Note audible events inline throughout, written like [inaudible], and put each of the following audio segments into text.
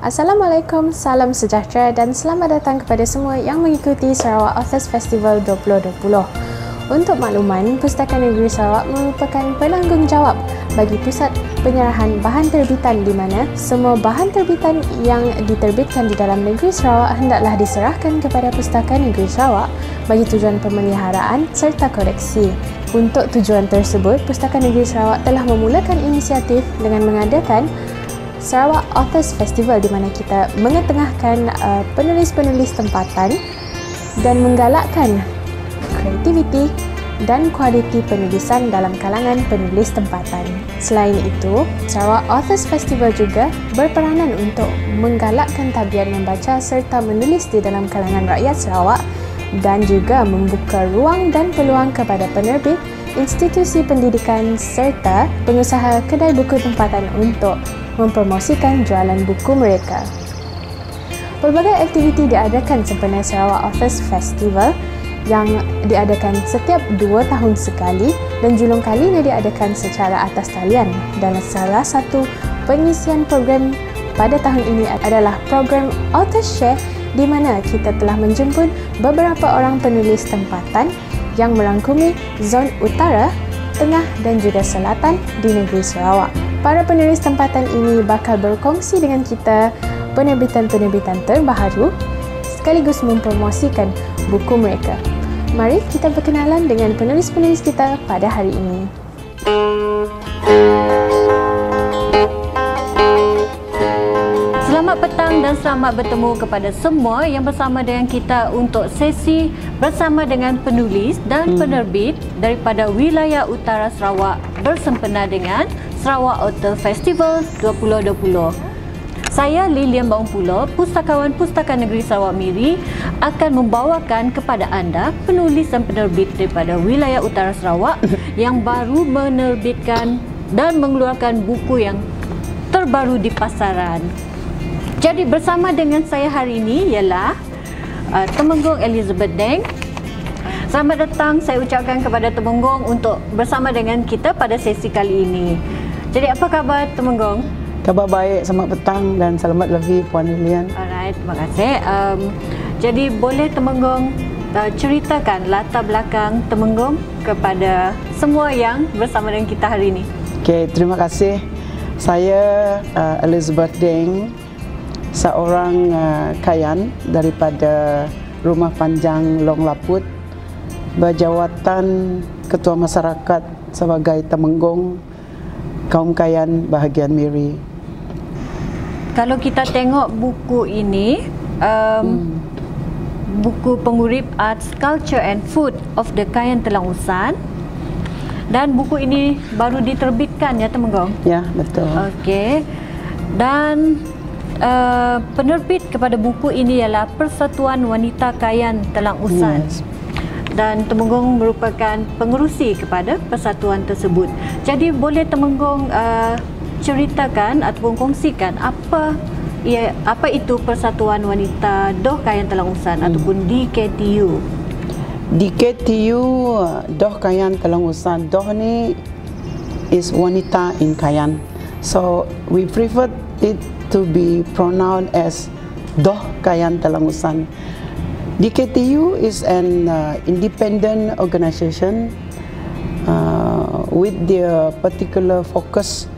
Assalamualaikum, salam sejahtera dan selamat datang kepada semua yang mengikuti Sarawak Authors Festival 2020. Untuk makluman, Pustakaan Negeri Sarawak merupakan penanggungjawab bagi pusat penyerahan bahan terbitan di mana semua bahan terbitan yang diterbitkan di dalam negeri Sarawak hendaklah diserahkan kepada Pustakaan Negeri Sarawak bagi tujuan pemeliharaan serta koreksi. Untuk tujuan tersebut, Pustakaan Negeri Sarawak telah memulakan inisiatif dengan mengadakan Sarawak Authors Festival di mana kita mengetengahkan uh, penulis-penulis tempatan dan menggalakkan kreativiti dan kualiti penulisan dalam kalangan penulis tempatan. Selain itu, Sarawak Authors Festival juga berperanan untuk menggalakkan tabiat membaca serta menulis di dalam kalangan rakyat Sarawak dan juga membuka ruang dan peluang kepada penerbit institusi pendidikan serta pengusaha kedai buku tempatan untuk mempromosikan jualan buku mereka. Pelbagai aktiviti diadakan sempena Sarawak Authors Festival yang diadakan setiap dua tahun sekali dan julung kalinya diadakan secara atas talian dan salah satu pengisian program pada tahun ini adalah program Author Share di mana kita telah menjemput beberapa orang penulis tempatan yang merangkumi zon utara, tengah dan juga selatan di negeri Sarawak. Para penulis tempatan ini bakal berkongsi dengan kita penerbitan-penerbitan terbaru sekaligus mempromosikan buku mereka. Mari kita berkenalan dengan penulis-penulis kita pada hari ini. Selamat petang dan selamat bertemu kepada semua yang bersama dengan kita untuk sesi bersama dengan penulis dan hmm. penerbit daripada wilayah utara Sarawak bersempena dengan Sarawak Author Festival 2020. Saya Lilian Baumpulo, Pustakawan Pustaka Negeri Sarawak Miri akan membawakan kepada anda penulis dan penerbit daripada wilayah utara Sarawak [laughs] yang baru menerbitkan dan mengeluarkan buku yang terbaru di pasaran. Jadi bersama dengan saya hari ini ialah uh, Temenggung Elizabeth Deng. Selamat datang saya ucapkan kepada Temenggung untuk bersama dengan kita pada sesi kali ini. Jadi apa khabar Temenggong? Khabar baik, selamat petang dan selamat lebih Puan Lilian. Alright, terima kasih. Um, jadi boleh Temenggong uh, ceritakan latar belakang Temenggong kepada semua yang bersama dengan kita hari ini. Okey, terima kasih. Saya uh, Elizabeth Deng, seorang uh, kayan daripada Rumah Panjang Long Laput, berjawatan Ketua Masyarakat sebagai Temenggong kaum kayan bahagian Miri. Kalau kita tengok buku ini, um, hmm. buku pengurip Arts, Culture and Food of the Kayan Telang Usan. Dan buku ini baru diterbitkan ya Temenggong? Ya, betul. Okey. Dan uh, penerbit kepada buku ini ialah Persatuan Wanita Kayan Telang Usan. Yes dan Temenggung merupakan pengerusi kepada persatuan tersebut. Jadi boleh Temenggung uh, ceritakan ataupun kongsikan apa ia apa itu Persatuan Wanita Doh Kayan Telang Usan hmm. ataupun DKTU. DKTU Doh Kayan Telang Usan. Doh ni is wanita in Kayan. So we prefer it to be pronounced as Doh Kayan Telang Usan. DKTU is an uh, independent organization uh, with their particular focus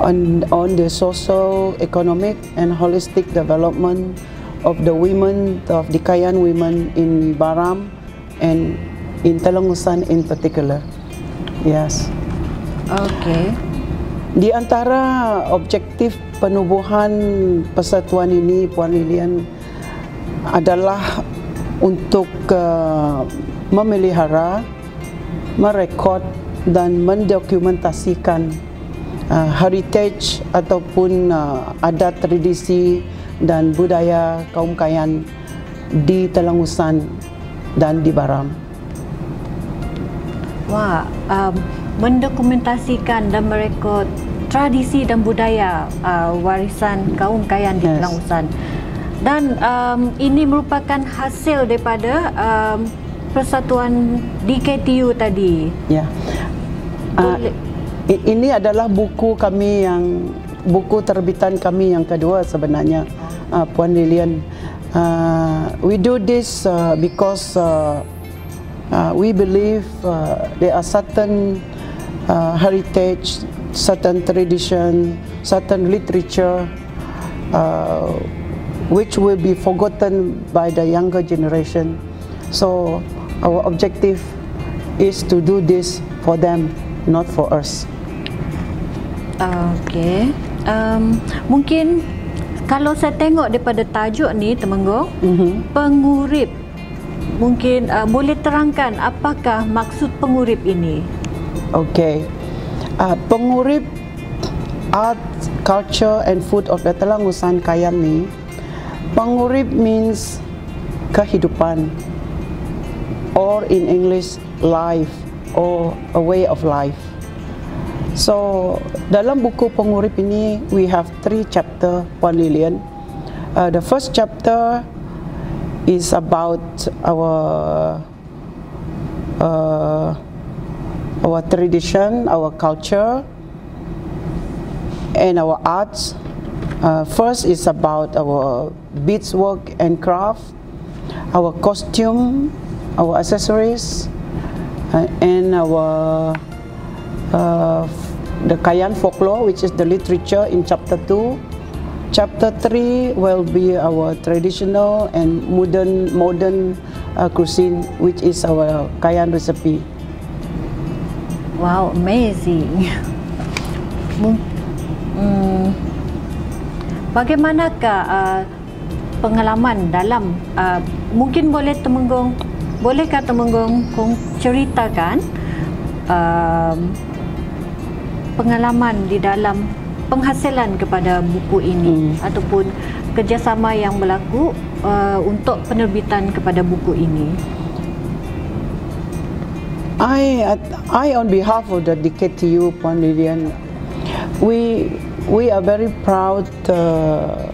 on, on the social, economic and holistic development of the women, of the Kayan women in Baram and in Telangusan in particular. Yes. Okay. Di antara objektif penubuhan persatuan ini, Puan Lilian, adalah untuk uh, memelihara, merekod dan mendokumentasikan uh, heritage ataupun uh, adat tradisi dan budaya kaum Kayan di Telangusan dan di Baram. Wah, um, mendokumentasikan dan merekod tradisi dan budaya uh, warisan kaum Kayan di yes. Telangusan dan um, ini merupakan hasil daripada um, persatuan DKTU tadi. Ya. Uh, ini adalah buku kami yang buku terbitan kami yang kedua sebenarnya uh, Puan Lilian. Uh, we do this uh, because uh, uh, we believe uh, there are certain uh, heritage, certain tradition, certain literature uh, which will be forgotten by the younger generation. So our objective is to do this for them, not for us. Okey. Um, mungkin kalau saya tengok daripada tajuk ni Temenggong, mm-hmm. pengurip. Mungkin uh, boleh terangkan apakah maksud pengurip ini? Okay. Uh, pengurip art, culture and food of the Telangusan Kayan ni, pengurip means kehidupan or in English life or a way of life. So dalam buku pengurip ini we have three chapter Puan Lilian. Uh, the first chapter is about our uh, our tradition, our culture, and our arts. Uh, first is about our beadswork and craft, our costume, our accessories, uh, and our uh, the Kayan folklore, which is the literature in chapter 2. Chapter 3 will be our traditional and modern modern uh, cuisine, which is our Kayan recipe. Wow, amazing. hmm, bagaimanakah uh, pengalaman dalam uh, mungkin boleh temenggong bolehkah temenggong ceritakan uh, pengalaman di dalam penghasilan kepada buku ini hmm. ataupun kerjasama yang berlaku uh, untuk penerbitan kepada buku ini. I, I on behalf of the DKTU, Puan Lilian, we we are very proud uh,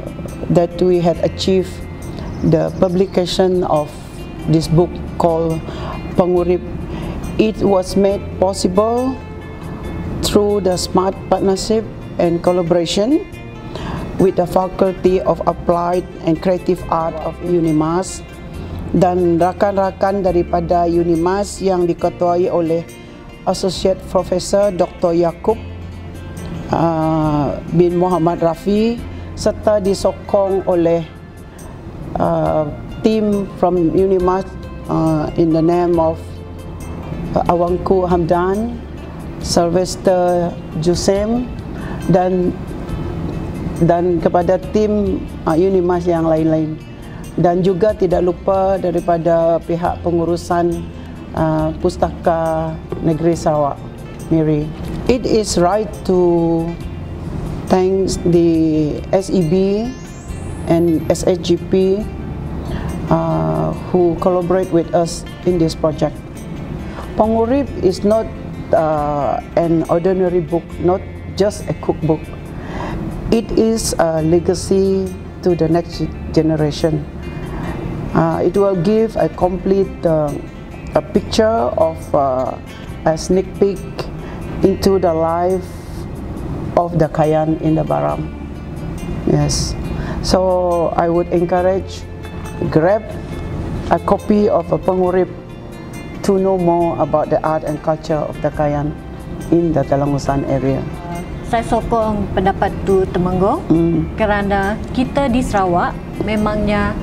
that we had achieved the publication of this book called Pengurip. It was made possible through the smart partnership and collaboration with the Faculty of Applied and Creative Art of UNIMAS dan rakan-rakan daripada UNIMAS yang diketuai oleh Associate Professor Dr. Yaakob uh, bin Muhammad Rafi serta disokong oleh uh, team from UNIMAS uh, in the name of uh, Awangku Hamdan Sylvester Jusem dan dan kepada tim uh, Unimas yang lain-lain dan juga tidak lupa daripada pihak pengurusan uh, Pustaka Negeri Sarawak Miri it is right to thank the SEB and SHGP uh, who collaborate with us in this project Pengurip is not uh, an ordinary book, not just a cookbook. It is a legacy to the next generation. Uh, it will give a complete uh, a picture of uh, a sneak peek into the life of the Kayan in the Baram. Yes. So I would encourage grab a copy of a Pengurip to know more about the art and culture of the Kayan in the Telangusan area. Saya sokong pendapat tu Temenggong mm. kerana kita di Sarawak memangnya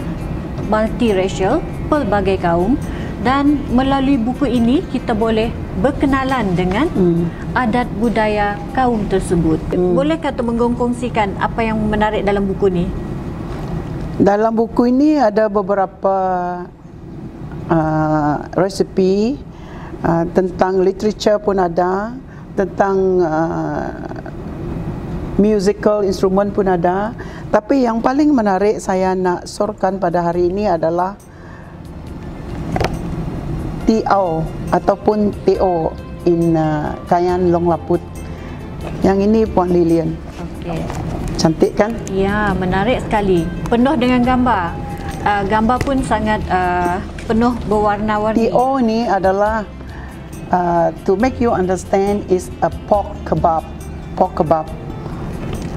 multiracial, pelbagai kaum dan melalui buku ini kita boleh berkenalan dengan mm. adat budaya kaum tersebut. Mm. Bolehkah Temenggong kongsikan apa yang menarik dalam buku ini? Dalam buku ini ada beberapa uh, resipi uh, tentang literature pun ada tentang uh, musical instrument pun ada tapi yang paling menarik saya nak sorkan pada hari ini adalah TO ataupun TO in uh, Kayan Long Laput yang ini Puan Lilian okay. cantik kan? ya menarik sekali penuh dengan gambar uh, gambar pun sangat uh, penuh berwarna-warni. TO ni adalah uh, to make you understand is a pork kebab. Pork kebab.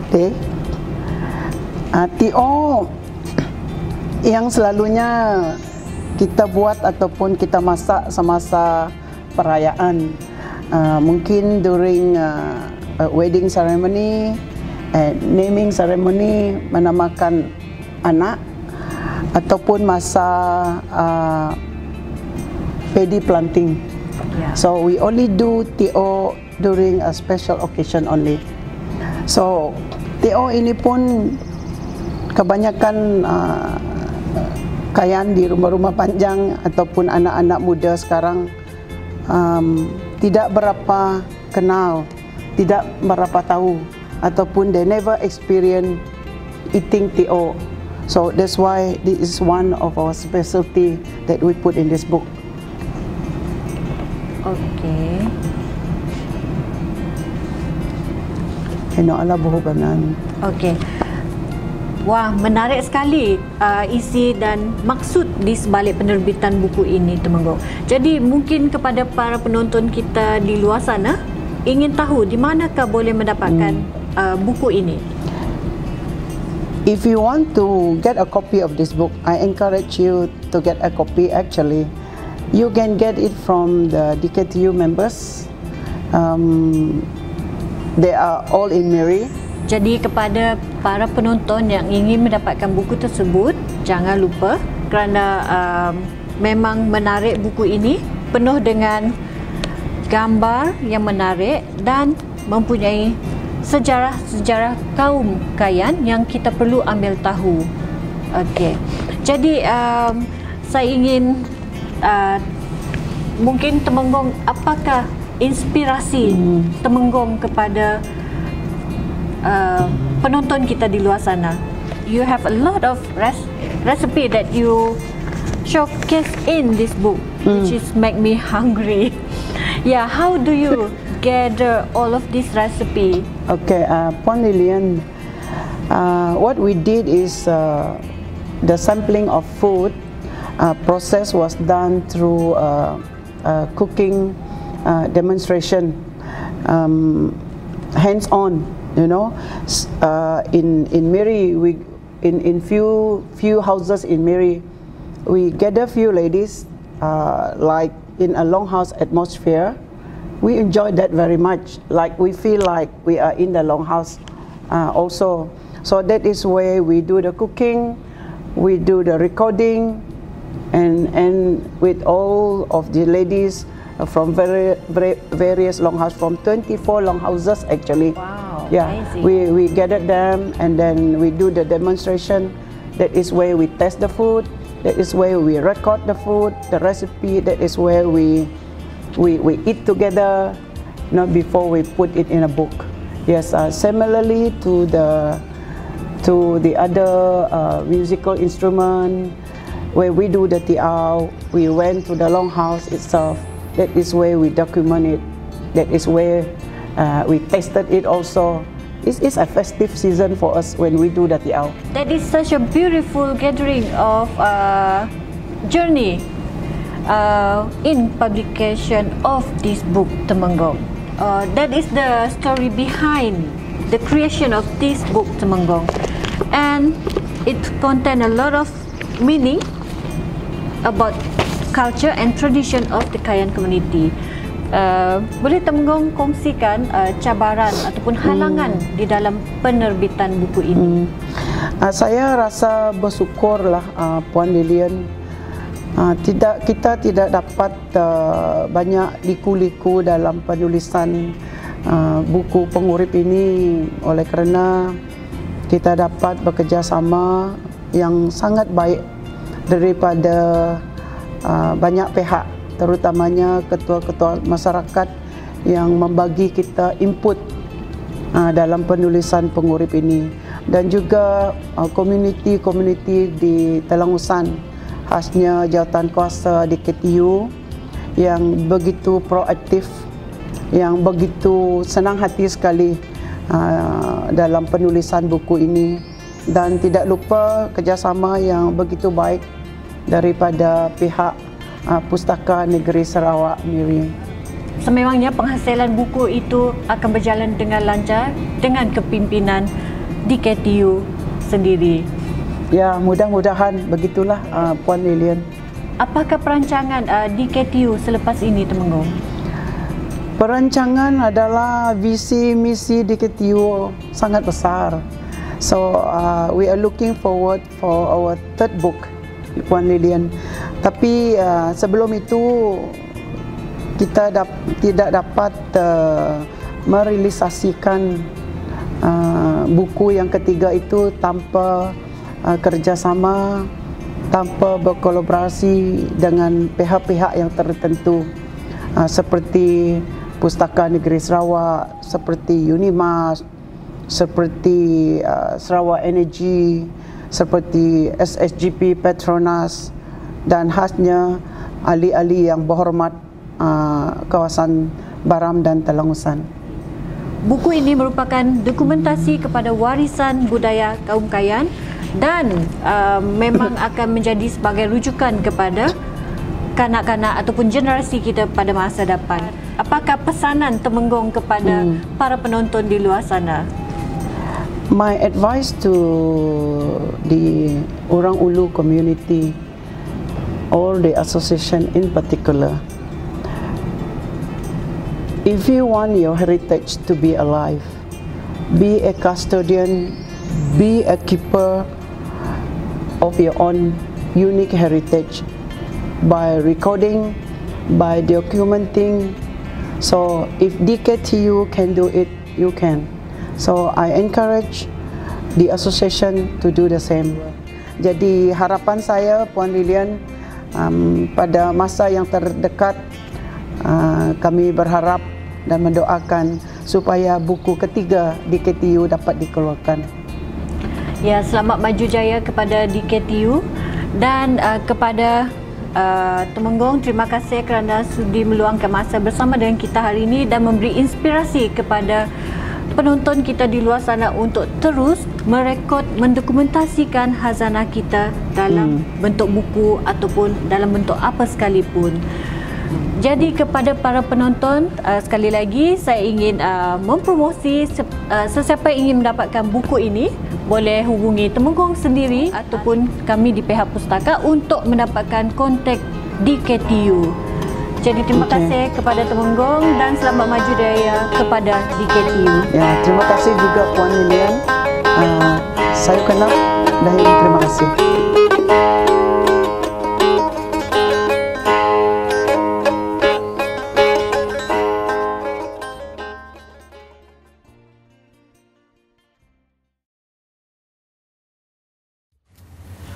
Okay. Uh, TO yang selalunya kita buat ataupun kita masak semasa perayaan. Uh, mungkin during uh, wedding ceremony, uh, naming ceremony, menamakan anak ataupun masa uh, paddy planting. Yeah. So we only do TO during a special occasion only. So TO ini pun kebanyakan uh, kayan di rumah-rumah panjang ataupun anak-anak muda sekarang um, tidak berapa kenal, tidak berapa tahu ataupun they never experience eating TO. So that's why this is one of our specialty that we put in this book. Okey. Eno ala buhuganan. Okey. Wah, menarik sekali uh, isi dan maksud di sebalik penerbitan buku ini, Temenggong. Jadi, mungkin kepada para penonton kita di luar sana, ingin tahu di manakah boleh mendapatkan hmm. uh, buku ini? If you want to get a copy of this book, I encourage you to get a copy actually. You can get it from the DKTU members. Um, they are all in Miri. Jadi kepada para penonton yang ingin mendapatkan buku tersebut, jangan lupa kerana um, memang menarik buku ini penuh dengan gambar yang menarik dan mempunyai sejarah-sejarah kaum Kayan yang kita perlu ambil tahu. Okey. Jadi um, saya ingin uh, mungkin Temenggong apakah inspirasi hmm. Temenggong kepada uh, penonton kita di luar sana? You have a lot of res- recipe that you showcase in this book, mm. which is make me [laughs] hungry. yeah, how do you gather all of this recipe? Okay, uh, Puan Lilian, uh, what we did is uh, the sampling of food uh, process was done through uh, uh, cooking uh, demonstration, um, hands-on. You know, uh, in in Miri, we in in few few houses in Mary we gather few ladies uh, like in a longhouse atmosphere. We enjoy that very much. Like we feel like we are in the longhouse uh, also. So that is where we do the cooking, we do the recording, and and with all of the ladies from very, very various longhouse from 24 longhouses actually. Wow, Yeah, amazing. we we gathered them and then we do the demonstration. That is where we test the food. That is where we record the food, the recipe. That is where we we, we eat together. Not before we put it in a book. Yes, uh, similarly to the to the other uh, musical instrument where we do the tiao, we went to the longhouse itself. That is where we document it. That is where uh, we tested it also. It's, it's a festive season for us when we do the tiao. That is such a beautiful gathering of uh, journey uh, in publication of this book, Temenggong. Uh, that is the story behind the creation of this book, Temenggong. And it contains a lot of meaning about culture and tradition of the Kayan community. Uh, boleh Temenggong kongsikan uh, cabaran ataupun halangan hmm. di dalam penerbitan buku ini? Hmm. Uh, saya rasa bersyukurlah uh, Puan Lilian. Uh, tidak kita tidak dapat uh, banyak liku-liku dalam penulisan uh, buku pengurip ini oleh kerana kita dapat bekerjasama yang sangat baik daripada uh, banyak pihak terutamanya ketua-ketua masyarakat yang membagi kita input uh, dalam penulisan pengurip ini. Dan juga uh, komuniti-komuniti di Telangusan khasnya jawatan kuasa di KTU yang begitu proaktif yang begitu senang hati sekali uh, dalam penulisan buku ini. Dan tidak lupa kerjasama yang begitu baik daripada pihak uh, Pustaka Negeri Sarawak Miri. Sememangnya penghasilan buku itu akan berjalan dengan lancar dengan kepimpinan DKTU sendiri. Ya, mudah-mudahan begitulah uh, Puan Lilian. Apakah perancangan uh, DKTU selepas ini Temenggung? Perancangan adalah visi misi DKTU sangat besar. So uh, we are looking forward for our third book, Puan Lilian. Tapi uh, sebelum itu kita dap, tidak dapat uh, merealisasikan uh, buku yang ketiga itu tanpa uh, kerjasama, tanpa berkolaborasi dengan pihak-pihak yang tertentu uh, seperti Pustaka Negeri Sarawak, seperti Unimas, seperti uh, Sarawak Energy, seperti SSGP Petronas dan khasnya ahli-ahli yang berhormat uh, kawasan Baram dan Telangusan. Buku ini merupakan dokumentasi kepada warisan budaya kaum Kayan dan uh, memang [laughs] akan menjadi sebagai rujukan kepada kanak-kanak ataupun generasi kita pada masa depan. Apakah pesanan Temenggong kepada hmm. para penonton di luar sana? My advice to the Orang Ulu community or the association in particular, if you want your heritage to be alive, be a custodian, be a keeper of your own unique heritage by recording, by documenting. So if DKTU can do it, you can. So I encourage the association to do the same. Jadi harapan saya Puan Lilian um, pada masa yang terdekat uh, kami berharap dan mendoakan supaya buku ketiga DKTU dapat dikeluarkan. Ya, selamat maju jaya kepada DKTU dan uh, kepada uh, Temenggong terima kasih kerana sudi meluangkan masa bersama dengan kita hari ini dan memberi inspirasi kepada penonton kita di luar sana untuk terus merekod mendokumentasikan hazanah kita dalam hmm. bentuk buku ataupun dalam bentuk apa sekalipun. Jadi kepada para penonton uh, sekali lagi saya ingin uh, mempromosi uh, sesiapa yang ingin mendapatkan buku ini boleh hubungi Temenggung sendiri ataupun kami di pihak pustaka untuk mendapatkan kontak DKTU. Jadi terima okay. kasih kepada Temenggung dan selamat maju daya kepada DKTU. Ya, terima kasih juga Puan Lilian. Uh, saya kenal dan terima kasih.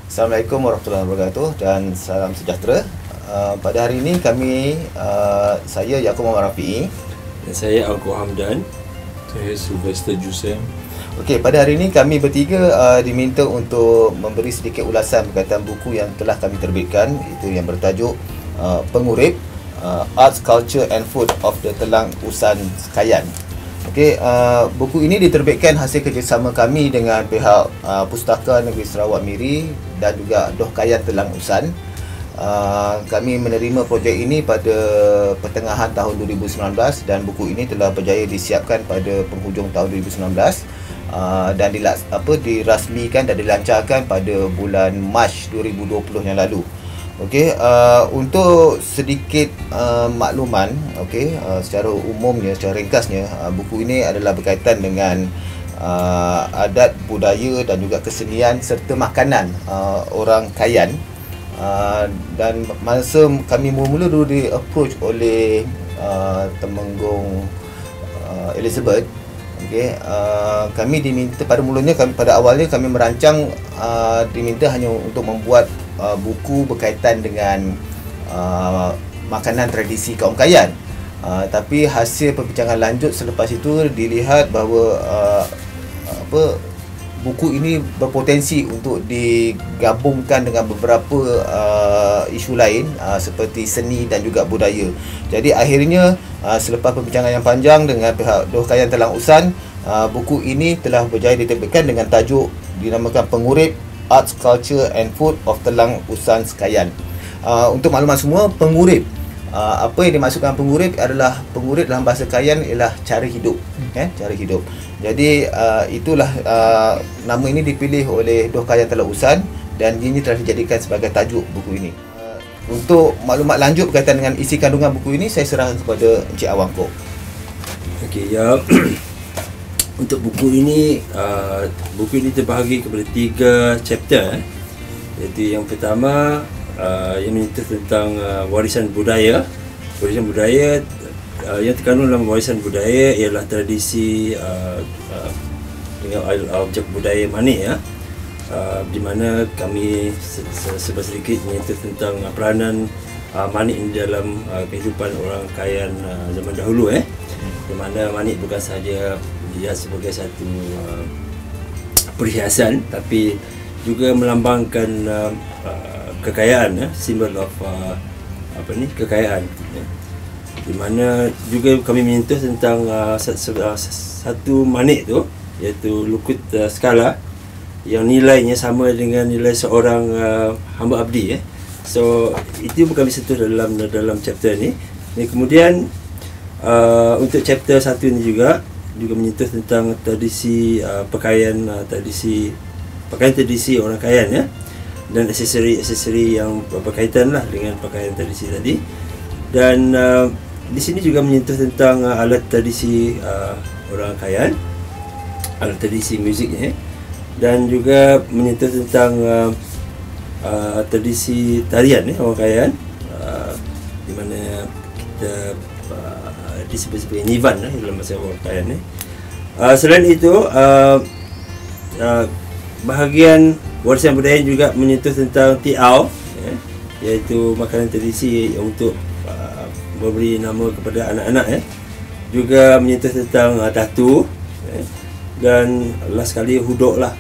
Assalamualaikum warahmatullahi wabarakatuh dan salam sejahtera. Uh, pada hari ini kami uh, saya Yaakob Muhammad Rafi'i dan saya Alko Hamdan. Saya Sylvester Jusem. Okey, pada hari ini kami bertiga uh, diminta untuk memberi sedikit ulasan berkaitan buku yang telah kami terbitkan itu yang bertajuk uh, Pengurip uh, Arts, Culture and Food of the Telang Usan Kayan. Okey, uh, buku ini diterbitkan hasil kerjasama kami dengan pihak uh, Pustaka Negeri Sarawak Miri dan juga Doh Kayan Telang Usan. Uh, kami menerima projek ini pada pertengahan tahun 2019 dan buku ini telah berjaya disiapkan pada penghujung tahun 2019 uh, dan dilaks, apa dirasmikan dan dilancarkan pada bulan Mac 2020 yang lalu. Okey, uh, untuk sedikit uh, makluman, okey, uh, secara umumnya, secara ringkasnya, uh, buku ini adalah berkaitan dengan uh, adat, budaya dan juga kesenian serta makanan uh, orang Kayan. Uh, dan masa kami mula-mula dulu di approach oleh uh, Temenggung uh, Elizabeth, okey, uh, kami diminta pada mulanya kami pada awalnya kami merancang uh, diminta hanya untuk membuat uh, buku berkaitan dengan uh, makanan tradisi kaum Kayan. Uh, tapi hasil perbincangan lanjut selepas itu dilihat bahawa uh, apa buku ini berpotensi untuk digabungkan dengan beberapa uh, isu lain uh, seperti seni dan juga budaya. Jadi akhirnya uh, selepas perbincangan yang panjang dengan pihak Doh Kayan Telang Usan, uh, buku ini telah berjaya diterbitkan dengan tajuk dinamakan Pengurip Arts, Culture and Food of Telang Usan Sekayan. Uh, untuk maklumat semua, pengurip uh, apa yang dimaksudkan pengurip adalah pengurip dalam bahasa Kayan ialah cara hidup eh cara hidup jadi uh, itulah uh, nama ini dipilih oleh Doh Kayan Telausan dan ini telah dijadikan sebagai tajuk buku ini uh, untuk maklumat lanjut berkaitan dengan isi kandungan buku ini saya serahkan kepada Encik Awangko Okey, ya. [coughs] Untuk buku ini, uh, buku ini terbahagi kepada tiga chapter. Eh. Iaitu yang pertama, uh, yang menyentuh tentang uh, warisan budaya. Warisan budaya, uh, yang terkandung dalam warisan budaya ialah tradisi uh, uh, dengan objek budaya manik ya. Uh, di mana kami se- se- sebab sedikit menyentuh tentang uh, peranan uh, manik di dalam uh, kehidupan orang kayan uh, zaman dahulu eh di mana manik bukan sahaja dia sebagai satu uh, perhiasan tapi juga melambangkan uh, uh, kekayaan ya symbol of uh, apa ni kekayaan ya. di mana juga kami menyentuh tentang uh, uh, satu manik tu iaitu lukut uh, skala yang nilainya sama dengan nilai seorang uh, hamba abdi ya. So itu bukan disentuh dalam dalam chapter ni. Ni kemudian uh, untuk chapter satu ni juga juga menyentuh tentang tradisi uh, pakaian uh, tradisi pakaian tradisi orang kayan ya dan aksesori-aksesori yang berkaitan lah dengan pakaian tradisi tadi dan uh, di sini juga menyentuh tentang uh, alat tradisi uh, orang kayan alat tradisi muzik eh dan juga menyentuh tentang uh, uh, tradisi tarian eh orang kayan uh, di mana kita uh, disebut sebagai nivan eh, dalam bahasa orang kayan eh. Uh, selain itu uh, uh, bahagian warisan budaya juga menyentuh tentang tiau eh, iaitu makanan tradisi untuk uh, memberi nama kepada anak-anak eh. juga menyentuh tentang uh, datu eh, dan last sekali huduk lah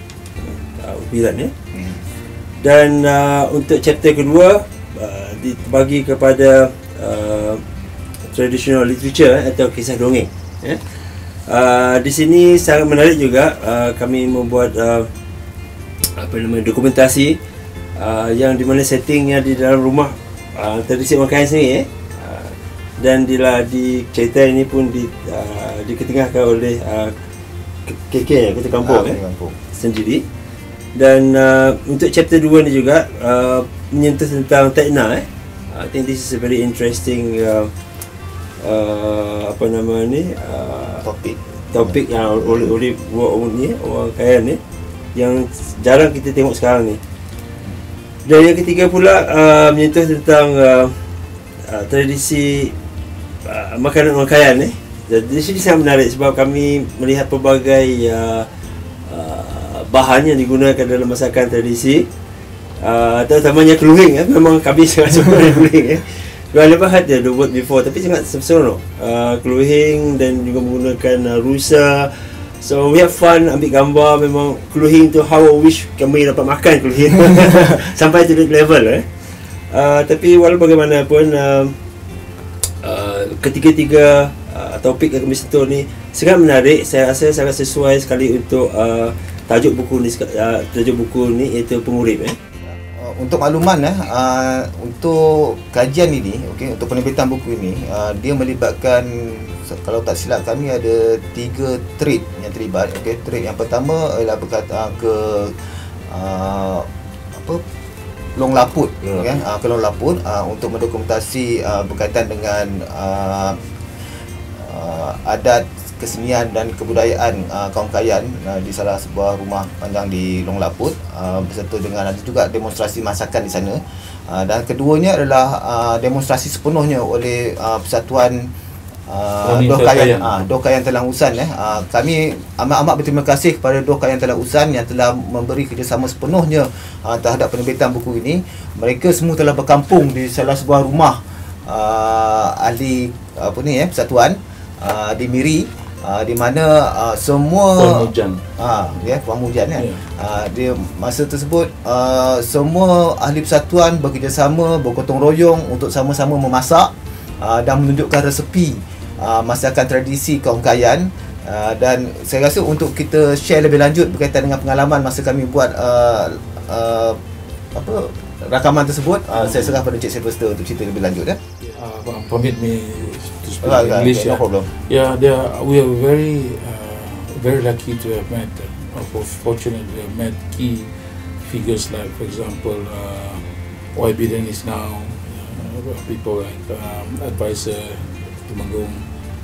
uh, ukiran ya. hmm. Dan uh, untuk chapter kedua uh, dibagi kepada uh, traditional literature eh, atau kisah dongeng. Eh. Uh, di sini sangat menarik juga uh, kami membuat uh, apa nama dokumentasi uh, yang di mana settingnya di dalam rumah. Uh, tradisi orang kaya sendiri eh. Uh, dan di di cerita ini pun di uh, diketengahkan oleh uh, KK ya, Kota Kampung Ah, eh. kampung. sendiri. Dan uh, untuk chapter 2 ni juga uh, menyentuh tentang tekna eh. I think this is a very interesting uh, uh, apa nama ni uh, topik topik yang oleh oleh orang ni orang kaya ni yang jarang kita tengok sekarang ni dan yang ketiga pula uh, menyentuh tentang uh, uh, tradisi uh, makanan kaya ni jadi di sini sangat menarik sebab kami melihat pelbagai uh, uh, bahan yang digunakan dalam masakan tradisi uh, terutamanya keluing eh. memang kami [laughs] sangat suka keluing eh. Dua lepas ada the word before tapi sangat seronok. Uh, keluing dan juga menggunakan uh, rusa. So we have fun ambil gambar memang keluing tu how I wish kami dapat makan keluing [laughs] sampai to that level eh. Uh, tapi walau bagaimanapun uh, uh, ketiga-tiga uh, topik yang kami sentuh ni sangat menarik. Saya rasa sangat sesuai sekali untuk uh, tajuk buku ni uh, tajuk buku ni iaitu pengurip eh. Uh, untuk makluman eh uh, untuk kajian ini okey untuk penerbitan buku ini uh, dia melibatkan kalau tak silap kami ada tiga trade yang terlibat okey trade yang pertama ialah berkaitan ke uh, apa Long Laput kan uh, ke Long Laput uh, untuk mendokumentasi uh, berkaitan dengan uh, uh, adat kesenian dan kebudayaan uh, kaum kayan uh, di salah sebuah rumah panjang di Long Laput. Uh, berserta dengan ada juga demonstrasi masakan di sana. Uh, dan keduanya adalah uh, demonstrasi sepenuhnya oleh uh, persatuan uh, Doh Kayan. Kayan. uh, Doh Kayan Telang Usan eh. Uh, kami amat-amat berterima kasih kepada Doh Kayan Telang Usan yang telah memberi kerjasama sepenuhnya uh, terhadap penerbitan buku ini. Mereka semua telah berkampung di salah sebuah rumah uh, ahli apa ni eh persatuan uh, di Miri uh, di mana uh, semua Puan Mujan. Ah, ya, Puan Mujan kan. Ya. Ah, dia masa tersebut uh, semua ahli persatuan bekerjasama, bergotong royong untuk sama-sama memasak uh, dan menunjukkan resepi uh, masakan tradisi kaum Kayan uh, dan saya rasa untuk kita share lebih lanjut berkaitan dengan pengalaman masa kami buat uh, uh, apa rakaman tersebut uh, saya serah pada Cik Sylvester untuk cerita lebih lanjut ya. Faham. permit me to speak right, English. okay, no yeah. problem. Yeah, they are, we are very, uh, very lucky to have met, uh, fortunate to have met key figures like, for example, uh, Y. Biden is now, uh, people like um, advisor Tumanggung,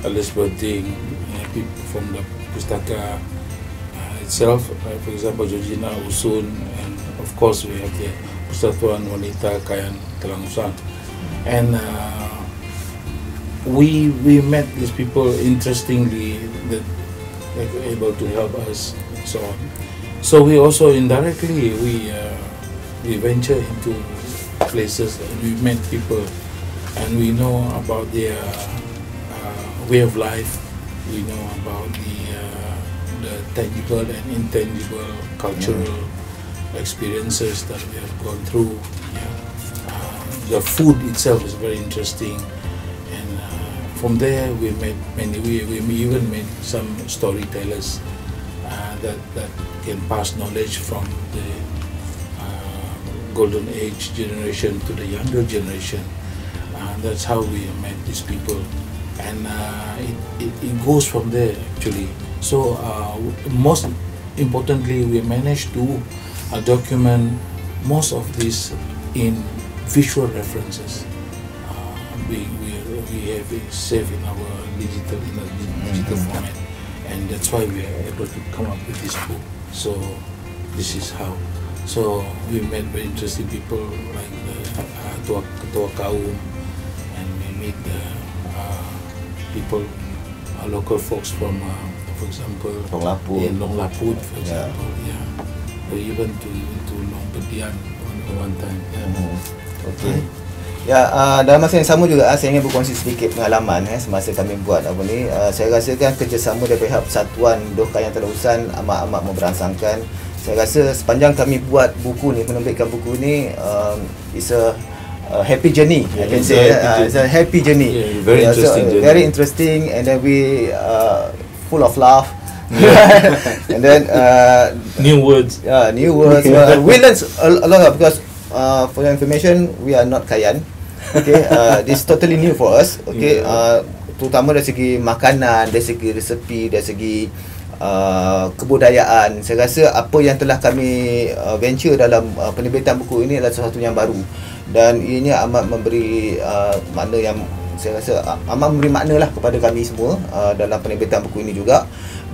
Elizabeth Ding, uh, people from the Pustaka uh, itself, uh, for example, Georgina Usun, and of course we have the Persatuan Wanita Kayan Telangusan. And uh, we we met these people interestingly that were able to help us and so on. So we also indirectly we uh, we venture into places and we met people and we know about their uh, way of life. We know about the uh, the tangible and intangible cultural experiences that we have gone through. Yeah. Uh, the food itself is very interesting from there we met many we, we even met some storytellers uh, that, that can pass knowledge from the uh, golden age generation to the younger generation. Uh, that's how we met these people. And uh, it, it, it goes from there actually. So uh, most importantly we managed to uh, document most of this in visual references. We, we, have it saved in our digital in a di- digital format and that's why we are able to come up with this book so this is how so we met very interesting people like the uh, Ketua, Ketua Kaum and we meet the uh, people uh, local folks from uh, for example Long Laput. yeah, Long Laput for Yeah. example yeah, or even to even to Long Pedian one, one time yeah. Hmm. Okey. Ya, uh, dalam masa yang sama juga uh, saya ingin berkongsi sedikit pengalaman eh, semasa kami buat apa ni. Uh, saya rasakan kerjasama dari pihak Persatuan Dohkan yang Terusan amat-amat memberangsangkan. Saya rasa sepanjang kami buat buku ni, penerbitkan buku ni, um, it's a uh, happy journey. I Yeah, can it's say uh, it's a happy journey. Yeah, very Yeah, interesting journey. Very interesting, and then we uh, full of laugh. [laughs] and then uh, new words Yeah, new words. Uh, [laughs] we learn a, a lot of because uh, for your information, we are not Kayan. Okay, [laughs] uh, this is totally new for us. Okay, uh, terutama dari segi makanan, dari segi resepi, dari segi uh, kebudayaan. Saya rasa apa yang telah kami uh, venture dalam uh, penerbitan buku ini adalah sesuatu yang baru dan ianya amat memberi uh, makna yang saya rasa uh, amat memberi makna lah kepada kami semua uh, dalam penerbitan buku ini juga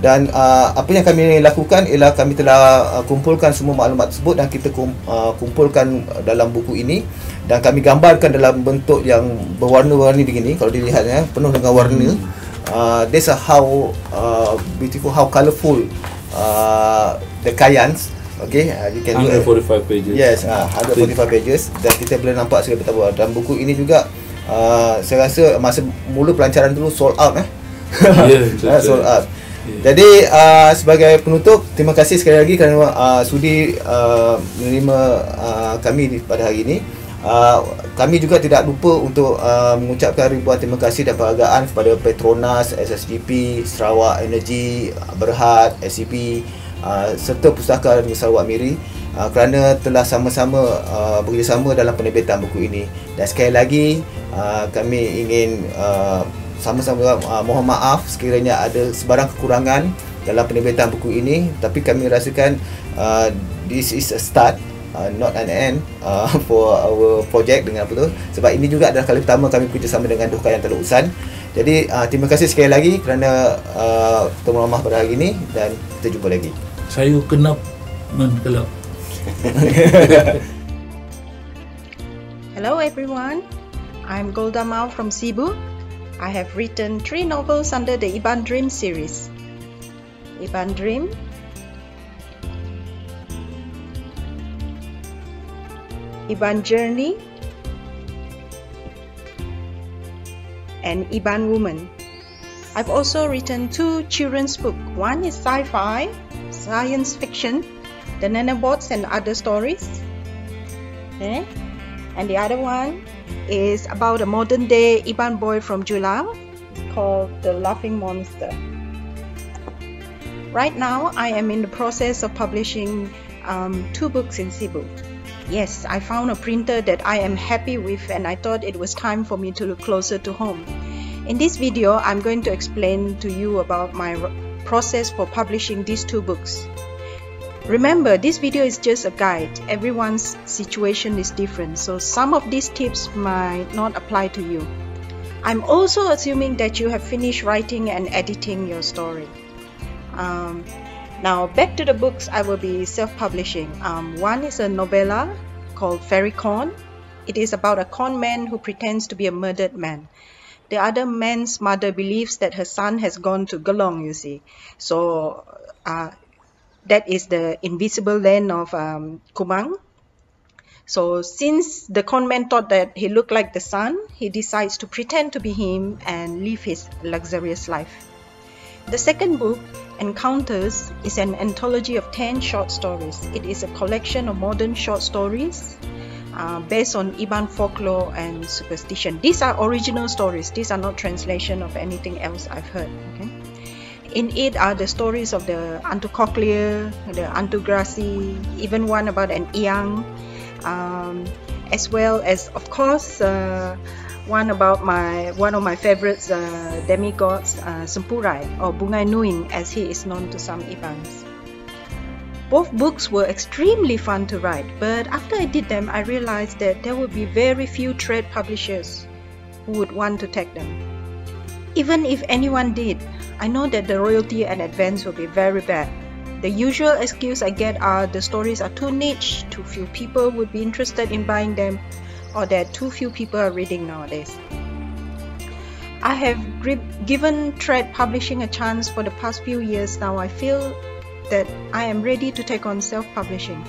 dan uh, apa yang kami lakukan ialah kami telah uh, kumpulkan semua maklumat tersebut dan kita kum, uh, kumpulkan dalam buku ini. Dan kami gambarkan dalam bentuk yang berwarna-warni begini kalau dilihat ya penuh dengan warna. Uh, this is how uh, beautiful how colourful uh, the kayans okay? Uh, you can 145 pages. Yes, uh, 145 pages. Dan kita boleh nampak sekali betapa. Dan buku ini juga uh, saya rasa masa mula pelancaran dulu sold out eh. Ya, betul, Ah, betul. sold out. Jadi uh, sebagai penutup terima kasih sekali lagi kerana uh, sudi uh, menerima uh, kami pada hari ini. Uh, kami juga tidak lupa untuk uh, mengucapkan ribuan terima kasih dan penghargaan kepada Petronas, SSGP, Sarawak Energy, Berhad, SCP uh, serta Pustaka Negeri Sarawak Miri uh, kerana telah sama-sama uh, bekerjasama dalam penerbitan buku ini. Dan sekali lagi uh, kami ingin uh, sama-sama uh, mohon maaf sekiranya ada sebarang kekurangan dalam penerbitan buku ini tapi kami rasakan uh, this is a start uh, not an end uh, [laughs] for our project dengan apa tu. Sebab ini juga adalah kali pertama kami bekerjasama dengan Duhka yang Telusan jadi uh, terima kasih sekali lagi kerana uh, bertemu ramah pada hari ini dan kita jumpa lagi. Saya kenap man kelap [laughs] Hello everyone, I'm Golda Mao from Cebu. I have written three novels under the Iban Dream series. Iban Dream, Iban Journey, and Iban Woman. I've also written two children's books. One is sci-fi, science fiction, the nanobots and other stories. Okay? And the other one is about a modern day Iban boy from Julau called The Laughing Monster. Right now, I am in the process of publishing um, two books in Cebu. Yes, I found a printer that I am happy with and I thought it was time for me to look closer to home. In this video, I'm going to explain to you about my process for publishing these two books. Remember, this video is just a guide. Everyone's situation is different, so some of these tips might not apply to you. I'm also assuming that you have finished writing and editing your story. Um, now, back to the books I will be self publishing. Um, one is a novella called Fairy Con. It is about a con man who pretends to be a murdered man. The other man's mother believes that her son has gone to Gelong, you see. So, uh, that is the invisible land of um, Kumang. So, since the con man thought that he looked like the sun, he decides to pretend to be him and live his luxurious life. The second book Encounters is an anthology of 10 short stories. It is a collection of modern short stories uh, based on Iban folklore and superstition. These are original stories. These are not translation of anything else I've heard. Okay? In it are the stories of the Antukoklia, the Antugrasi, even one about an Iang, um, as well as, of course, uh, one about my one of my favorites uh, demigods, uh, Sempurai or Bungai Nuing as he is known to some Ibans. Both books were extremely fun to write, but after I did them, I realized that there would be very few trade publishers who would want to take them. Even if anyone did, I know that the royalty and advance will be very bad. The usual excuse I get are the stories are too niche, too few people would be interested in buying them, or that too few people are reading nowadays. I have given Trade Publishing a chance for the past few years now. I feel that I am ready to take on self publishing.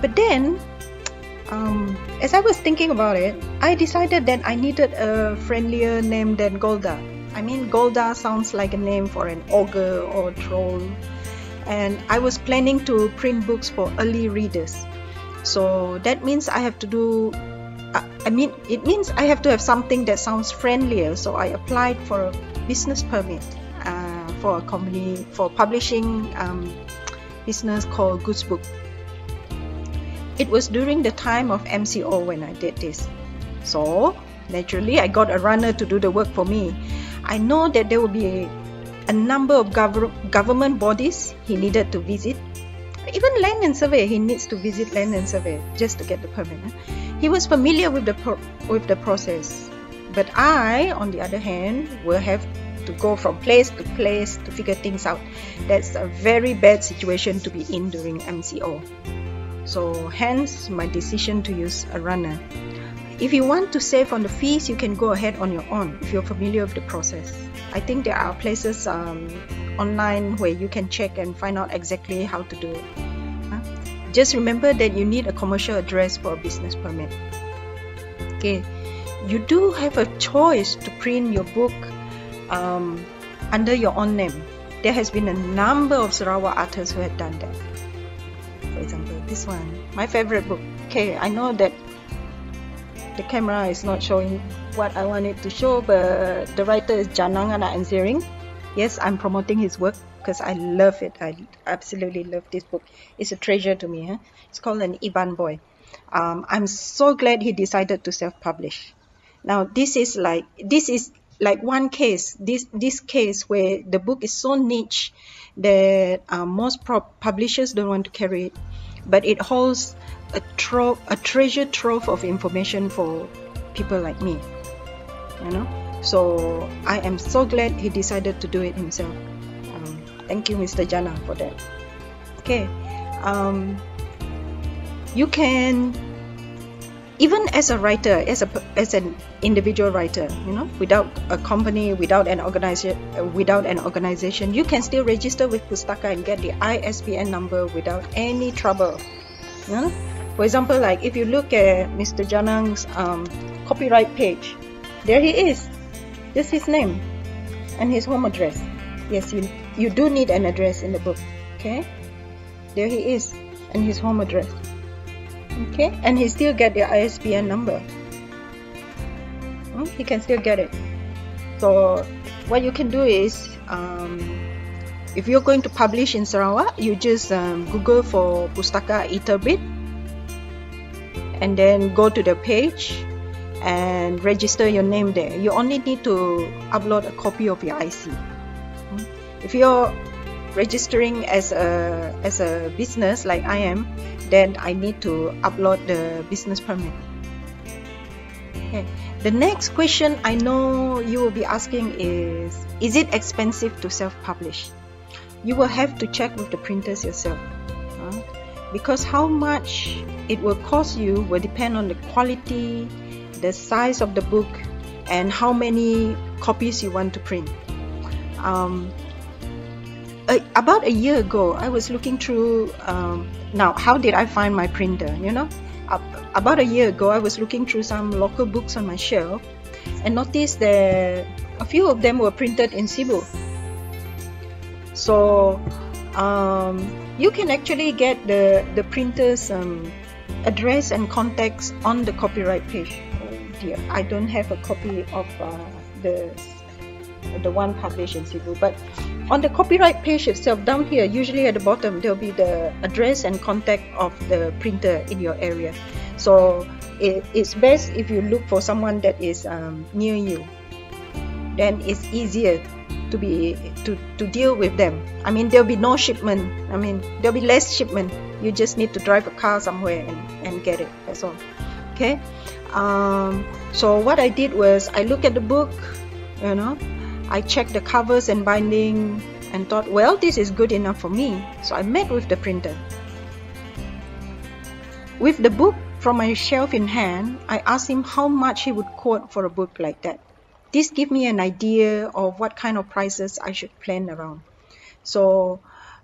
But then, um, as I was thinking about it, I decided that I needed a friendlier name than Golda. I mean, Golda sounds like a name for an ogre or troll. And I was planning to print books for early readers. So that means I have to do uh, I mean it means I have to have something that sounds friendlier so I applied for a business permit uh, for a company for publishing um, business called Goods Book. It was during the time of MCO when I did this. So naturally I got a runner to do the work for me. I know that there will be a, a number of gov- government bodies he needed to visit. Even land and survey he needs to visit land and survey just to get the permit he was familiar with the with the process. But i on the other hand will have to go from place to place to figure things out. That's a very bad situation to be in during mco so hence my decision to use a runner if you want to save on the fees you can go ahead on your own if you're familiar with the process i think there are places um, online where you can check and find out exactly how to do it. Huh? Just remember that you need a commercial address for a business permit. Okay, you do have a choice to print your book um, under your own name. There has been a number of Sarawak artists who have done that. For example, this one, my favorite book. Okay, I know that the camera is not showing what I want it to show, but the writer is Janang Anak yes i'm promoting his work because i love it. I absolutely love this book. It's a treasure to me huh? it's called an iban boy. Um, i'm so glad he decided to self-publish. Now this is like this is like one case. This this case where the book is so niche that uh, most publishers don't want to carry it but it holds a trove a treasure trove of information for people like me you know so I am so glad he decided to do it himself. Um, thank you, Mr. Jana, for that. Okay, um, you can even as a writer, as a as an individual writer, you know, without a company, without an organization, without an organization, you can still register with Pustaka and get the ISBN number without any trouble. You know? For example, like if you look at Mr. Janang's um, copyright page, there he is just his name and his home address. Yes, you, you do need an address in the book. Okay? There he is and his home address. Okay? And he still get the ISBN number. Hmm? He can still get it. So what you can do is um, if you're going to publish in Sarawak, you just um, Google for Pustaka Eterbit and then go to the page and register your name there. You only need to upload a copy of your IC. Hmm? If you're registering as a as a business like I am, then I need to upload the business permit. Okay. The next question I know you will be asking is Is it expensive to self publish? You will have to check with the printers yourself. Uh, because how much it will cost you will depend on the quality, the size of the book, and how many copies you want to print. Um, a, about a year ago, I was looking through. Um, now, how did I find my printer? You know, about a year ago, I was looking through some local books on my shelf and noticed that a few of them were printed in Cebu. So, um, you can actually get the the printer's um, address and contacts on the copyright page. Oh dear, I don't have a copy of uh, the the one published in Cebu, but on the copyright page itself, down here, usually at the bottom, there'll be the address and contact of the printer in your area. So it, it's best if you look for someone that is um, near you. Then it's easier to be to, to deal with them. I mean, there'll be no shipment. I mean, there'll be less shipment. You just need to drive a car somewhere and, and get it. That's all. Okay. Um, so what I did was I look at the book, you know, I checked the covers and binding and thought, well, this is good enough for me. So I met with the printer. With the book from my shelf in hand, I asked him how much he would quote for a book like that. This gave me an idea of what kind of prices I should plan around. So,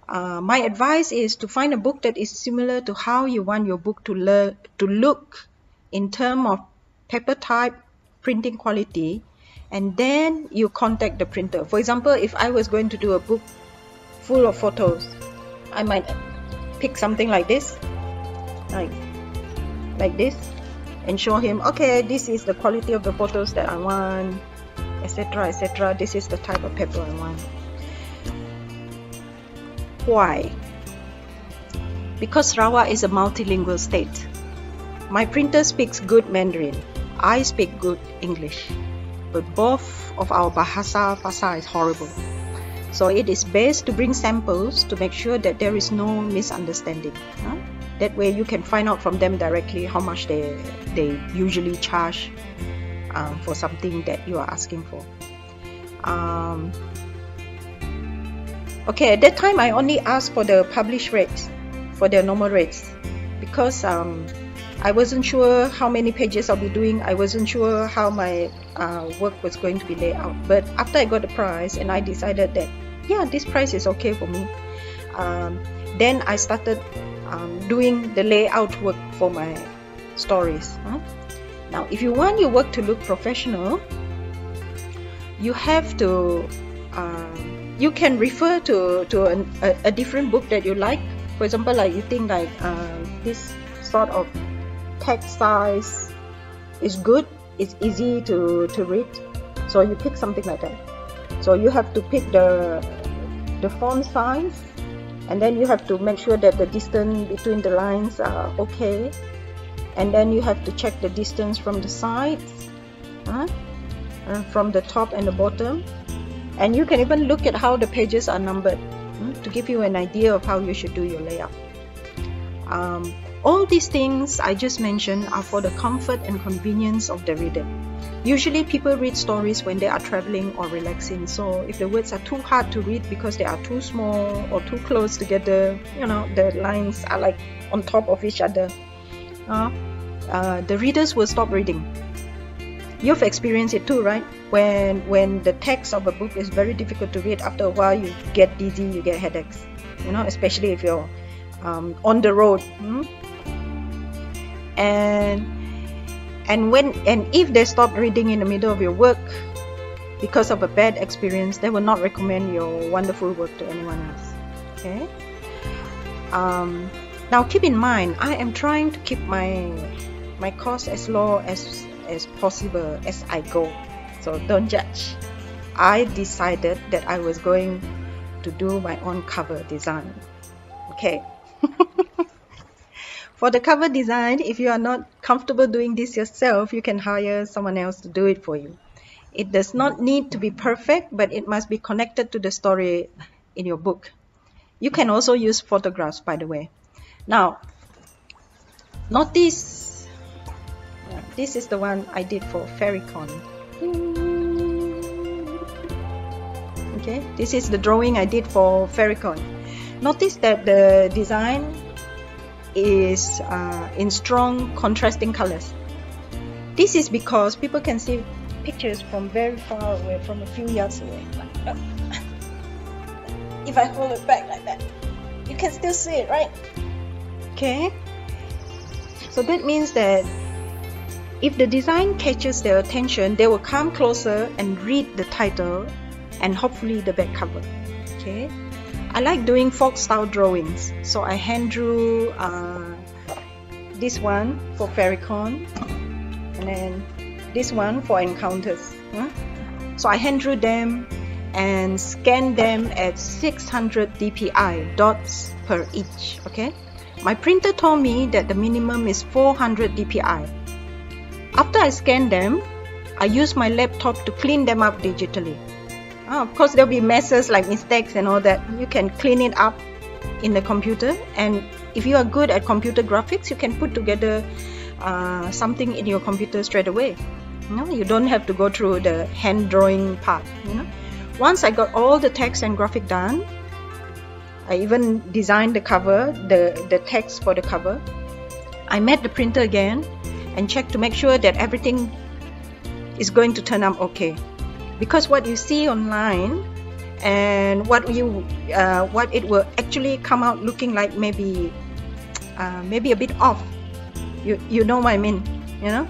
uh, my advice is to find a book that is similar to how you want your book to, to look in terms of paper type, printing quality, and then you contact the printer. For example, if I was going to do a book full of photos, I might pick something like this, like like this, and show him, okay, this is the quality of the photos that I want, etc., etc. This is the type of paper I want. Why? Because Sarawak is a multilingual state. My printer speaks good Mandarin. I speak good English but both of our Bahasa Fasa is horrible. So it is best to bring samples to make sure that there is no misunderstanding. Huh? That way you can find out from them directly how much they, they usually charge um, for something that you are asking for. Um, okay, at that time I only asked for the published rates, for their normal rates, because um, I wasn't sure how many pages I'll be doing. I wasn't sure how my uh, work was going to be laid out. But after I got the price and I decided that, yeah, this price is okay for me, um, then I started um, doing the layout work for my stories. Huh? Now, if you want your work to look professional, you have to, uh, you can refer to, to an, a, a, different book that you like. For example, like you think like uh, this sort of text size is good it's easy to to read. So you pick something like that. So you have to pick the the font size and then you have to make sure that the distance between the lines are okay and then you have to check the distance from the sides uh, from the top and the bottom. And you can even look at how the pages are numbered uh, to give you an idea of how you should do your layout. Um, all these things I just mentioned are for the comfort and convenience of the reader. Usually, people read stories when they are traveling or relaxing, so if the words are too hard to read because they are too small or too close together, you know, the lines are like on top of each other, uh, uh, the readers will stop reading. You've experienced it too, right? When when the text of a book is very difficult to read, after a while you get dizzy, you get headaches. You know, especially if you're um, on the road. Hmm? and and when and if they stop reading in the middle of your work because of a bad experience they will not recommend your wonderful work to anyone else okay um, now keep in mind i am trying to keep my my cost as low as as possible as i go so don't judge i decided that i was going to do my own cover design okay [laughs] For the cover design, if you are not comfortable doing this yourself, you can hire someone else to do it for you. It does not need to be perfect, but it must be connected to the story in your book. You can also use photographs, by the way. Now, notice this is the one I did for Ferrycon. Okay, this is the drawing I did for Ferrycon. Notice that the design is uh, in strong contrasting colors. This is because people can see pictures from very far away, from a few yards away. If I hold it back like that, you can still see it, right? Okay. So that means that if the design catches their attention, they will come closer and read the title and hopefully the back cover. Okay. I like doing folk style drawings, so I hand drew uh, this one for Ferrycon and then this one for encounters. Huh? So I hand drew them and scan them at 600 dpi dots per each. Okay. My printer told me that the minimum is 400 dpi. After I scan them, I use my laptop to clean them up digitally. Oh, of course, there'll be messes like mistakes and all that. You can clean it up in the computer, and if you are good at computer graphics, you can put together uh, something in your computer straight away. You know, you don't have to go through the hand drawing part. You know, once I got all the text and graphic done, I even designed the cover, the the text for the cover. I met the printer again and checked to make sure that everything is going to turn out okay. Because what you see online and what you uh, what it will actually come out looking like maybe uh, maybe a bit off. You you know what I mean you know?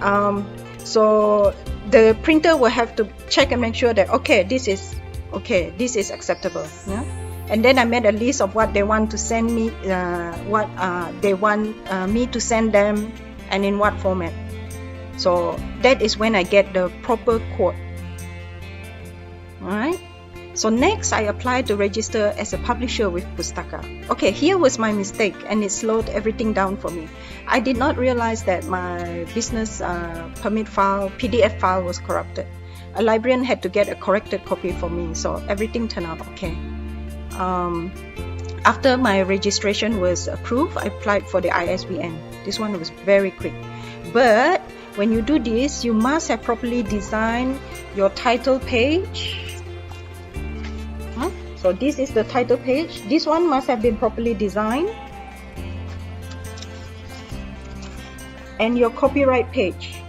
Um, so the printer will have to check and make sure that okay this is okay this is acceptable yeah and then I made a list of what they want to send me uh, what uh, they want uh, me to send them and in what format so that is when I get the proper quote Alright. So next I applied to register as a publisher with Pustaka. Okay, here was my mistake and it slowed everything down for me. I did not realize that my business uh, permit file, PDF file was corrupted. A librarian had to get a corrected copy for me, so everything turned out okay. Um, after my registration was approved, I applied for the ISBN. This one was very quick. But when you do this, you must have properly designed your title page. So this is the title page. This one must have been properly designed. And your copyright page.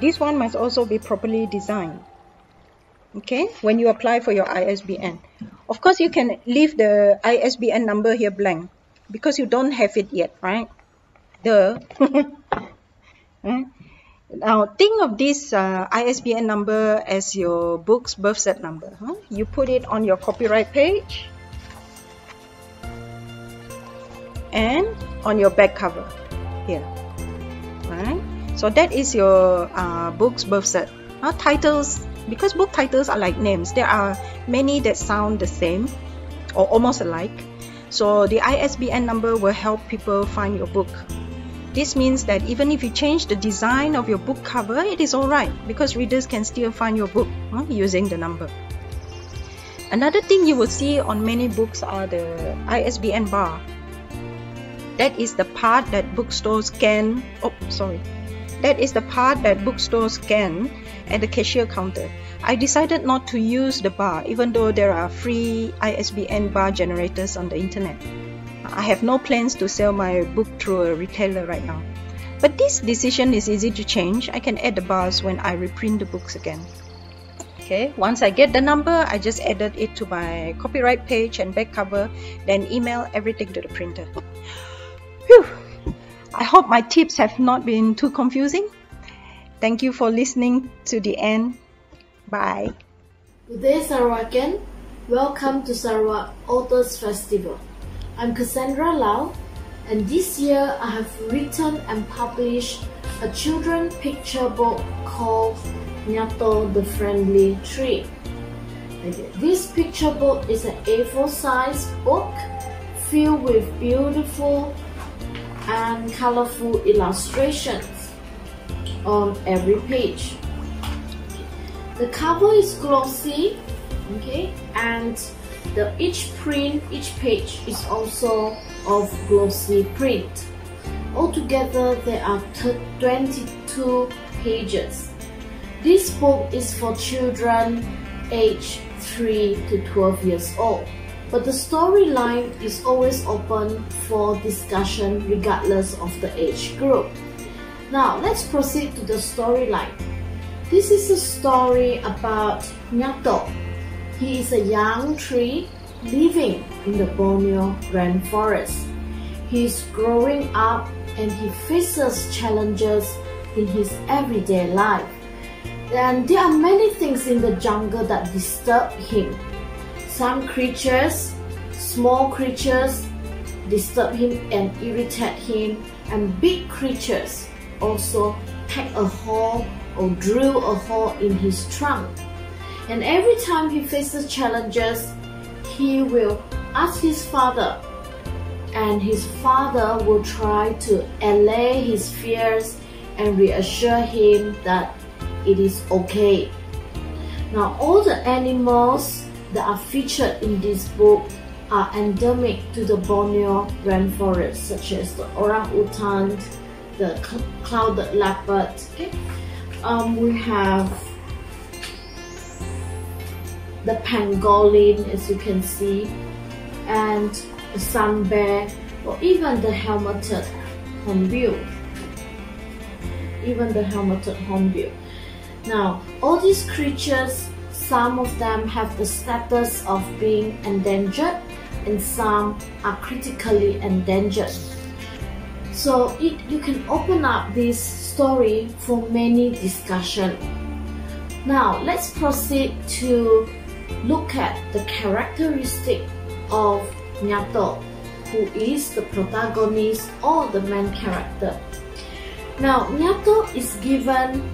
This one must also be properly designed okay when you apply for your ISBN of course you can leave the ISBN number here blank because you don't have it yet right the [laughs] Now, think of this uh, ISBN number as your book's birth cert number. Huh? You put it on your copyright page and on your back cover here. Right? So that is your uh, book's birth cert. Now, titles, because book titles are like names, there are many that sound the same or almost alike. So the ISBN number will help people find your book this means that even if you change the design of your book cover, it is alright because readers can still find your book huh, using the number. Another thing you will see on many books are the ISBN bar. That is the part that bookstores can, oh sorry, that is the part that bookstores scan at the cashier counter. I decided not to use the bar even though there are free ISBN bar generators on the internet. I have no plans to sell my book through a retailer right now. But this decision is easy to change. I can add the bars when I reprint the books again. Okay, once I get the number, I just added it to my copyright page and back cover, then email everything to the printer. Whew! I hope my tips have not been too confusing. Thank you for listening to the end. Bye. Good day, Sarawakian. Welcome to Sarawak Authors Festival. I'm Cassandra Lau and this year I have written and published a children picture book called Nyato the Friendly Tree. This picture book is an A4 size book filled with beautiful and colorful illustrations on every page. The cover is glossy, okay, and the each print, each page is also of glossy print. Altogether, there are 22 pages. This book is for children aged 3 to 12 years old, but the storyline is always open for discussion regardless of the age group. Now, let's proceed to the storyline. This is a story about Nyato. He is a young tree living in the Borneo rainforest. He is growing up and he faces challenges in his everyday life. And there are many things in the jungle that disturb him. Some creatures, small creatures, disturb him and irritate him, and big creatures also peck a hole or drill a hole in his trunk. And every time he faces challenges, he will ask his father, and his father will try to allay his fears and reassure him that it is okay. Now, all the animals that are featured in this book are endemic to the Borneo rainforest, such as the orang-utan, the cl clouded leopard. Okay, um, we have the pangolin, as you can see, and the sun bear, or even the helmeted hornbill. Even the helmeted hornbill. Now, all these creatures, some of them have the status of being endangered, and some are critically endangered. So it, you can open up this story for many discussion. Now let's proceed to look at the characteristic of Nyato, who is the protagonist or the main character. Now Nyato is given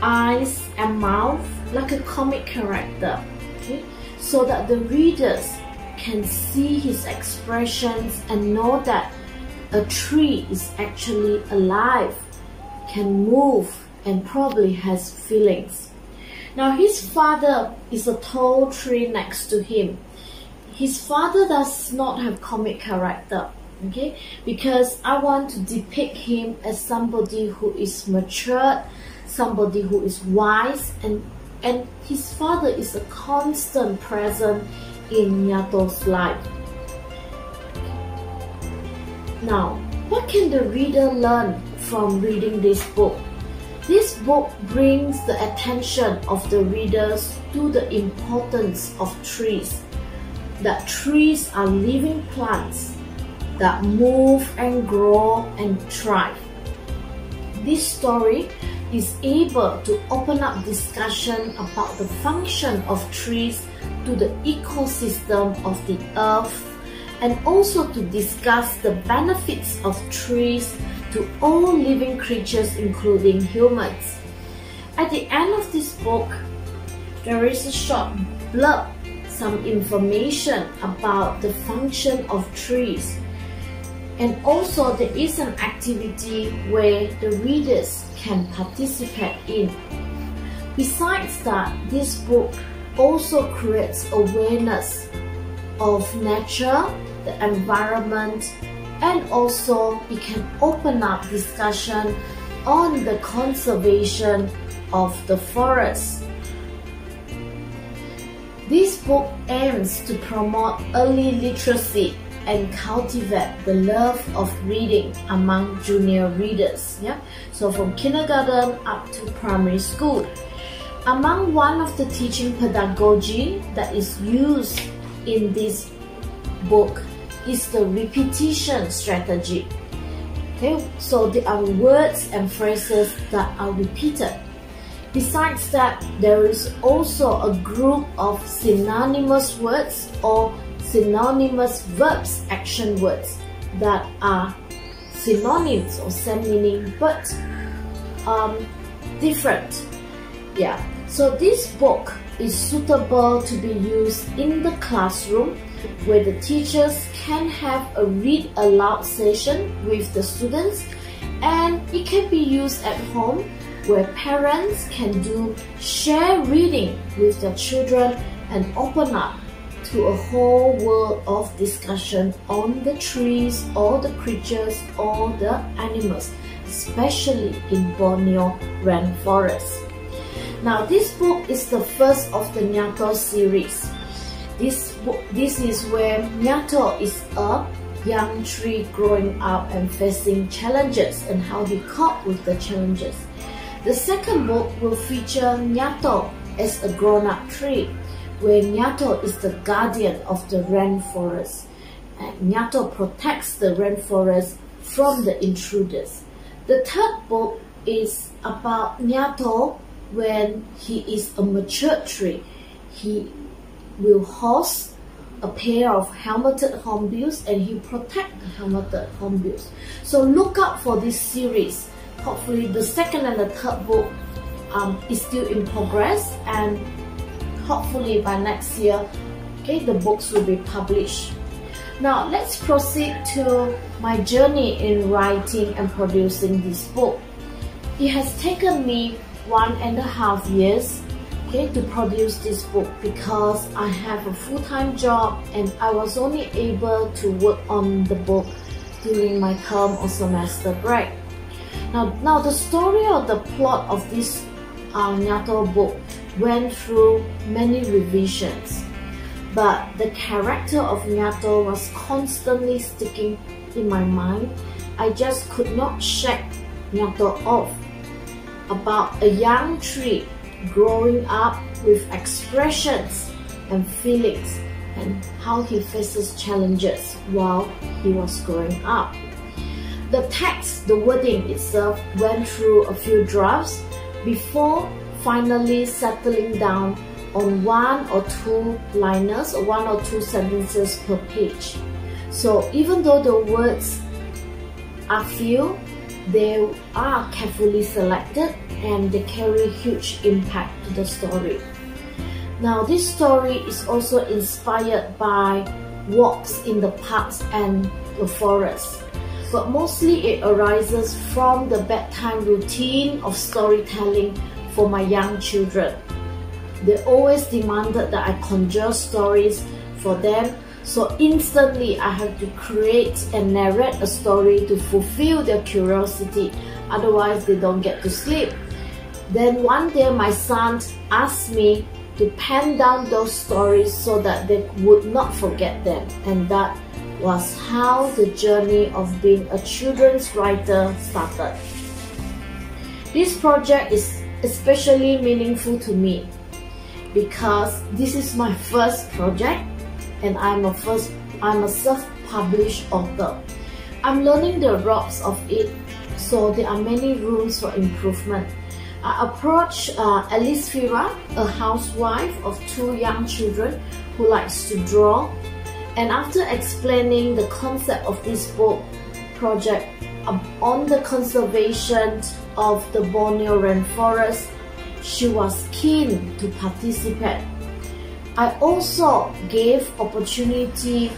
eyes and mouth like a comic character, okay, so that the readers can see his expressions and know that a tree is actually alive, can move, and probably has feelings. Now, his father is a tall tree next to him. His father does not have comic character, okay? Because I want to depict him as somebody who is matured, somebody who is wise, and and his father is a constant present in Nyato's life. Now, what can the reader learn from reading this book? This book brings the attention of the readers to the importance of trees. That trees are living plants that move and grow and thrive. This story is able to open up discussion about the function of trees to the ecosystem of the earth and also to discuss the benefits of trees to all living creatures including humans. At the end of this book, there is a short blurb, some information about the function of trees. And also there is an activity where the readers can participate in. Besides that, this book also creates awareness of nature the environment, and also it can open up discussion on the conservation of the forest. This book aims to promote early literacy and cultivate the love of reading among junior readers. Yeah, so from kindergarten up to primary school. Among one of the teaching pedagogy that is used in this book is the repetition strategy. Okay, so there are words and phrases that are repeated. Besides that, there is also a group of synonymous words or synonymous verbs, action words that are synonyms or same meaning but um, different. Yeah, so this book is suitable to be used in the classroom where the teachers can have a read aloud session with the students and it can be used at home where parents can do share reading with their children and open up to a whole world of discussion on the trees or the creatures or the animals, especially in Borneo rainforest. Now this book is the first of the Nyato series. This, book, this is where Nyato is a young tree growing up and facing challenges and how he cope with the challenges. The second book will feature Nyato as a grown-up tree, where Nyato is the guardian of the rainforest. And Nyato protects the rainforest from the intruders. The third book is about Nyato when he is a mature tree. He will host a pair of helmeted hornbills and he protect the helmeted hornbills. So look out for this series. Hopefully the second and the third book um, is still in progress and hopefully by next year okay, the books will be published. Now let's proceed to my journey in writing and producing this book. It has taken me one and a half years okay, to produce this book because I have a full-time job and I was only able to work on the book during my term or semester break. Now, now the story of the plot of this uh, Nyato book went through many revisions, but the character of Nyato was constantly sticking in my mind. I just could not shake Nyato off about a young tree growing up with expressions and feelings and how he faces challenges while he was growing up. The text, the wording itself went through a few drafts before finally settling down on one or two liners or one or two sentences per page. So even though the words are few, they are carefully selected and they carry huge impact to the story. Now this story is also inspired by walks in the parks and the forest, but mostly it arises from the bedtime routine of storytelling for my young children. They always demanded that I conjure stories for them so instantly I have to create and narrate a story to fulfill their curiosity, otherwise they don't get to sleep. Then one day my son asked me to pen down those stories so that they would not forget them and that was how the journey of being a children's writer started. This project is especially meaningful to me because this is my first project and I'm a first I'm a self-published author. I'm learning the ropes of it, so there are many rooms for improvement. I approached uh, Alice Fira, a housewife of two young children who likes to draw. And after explaining the concept of this book project um, on the conservation of the Borneo rainforest, she was keen to participate I also gave opportunity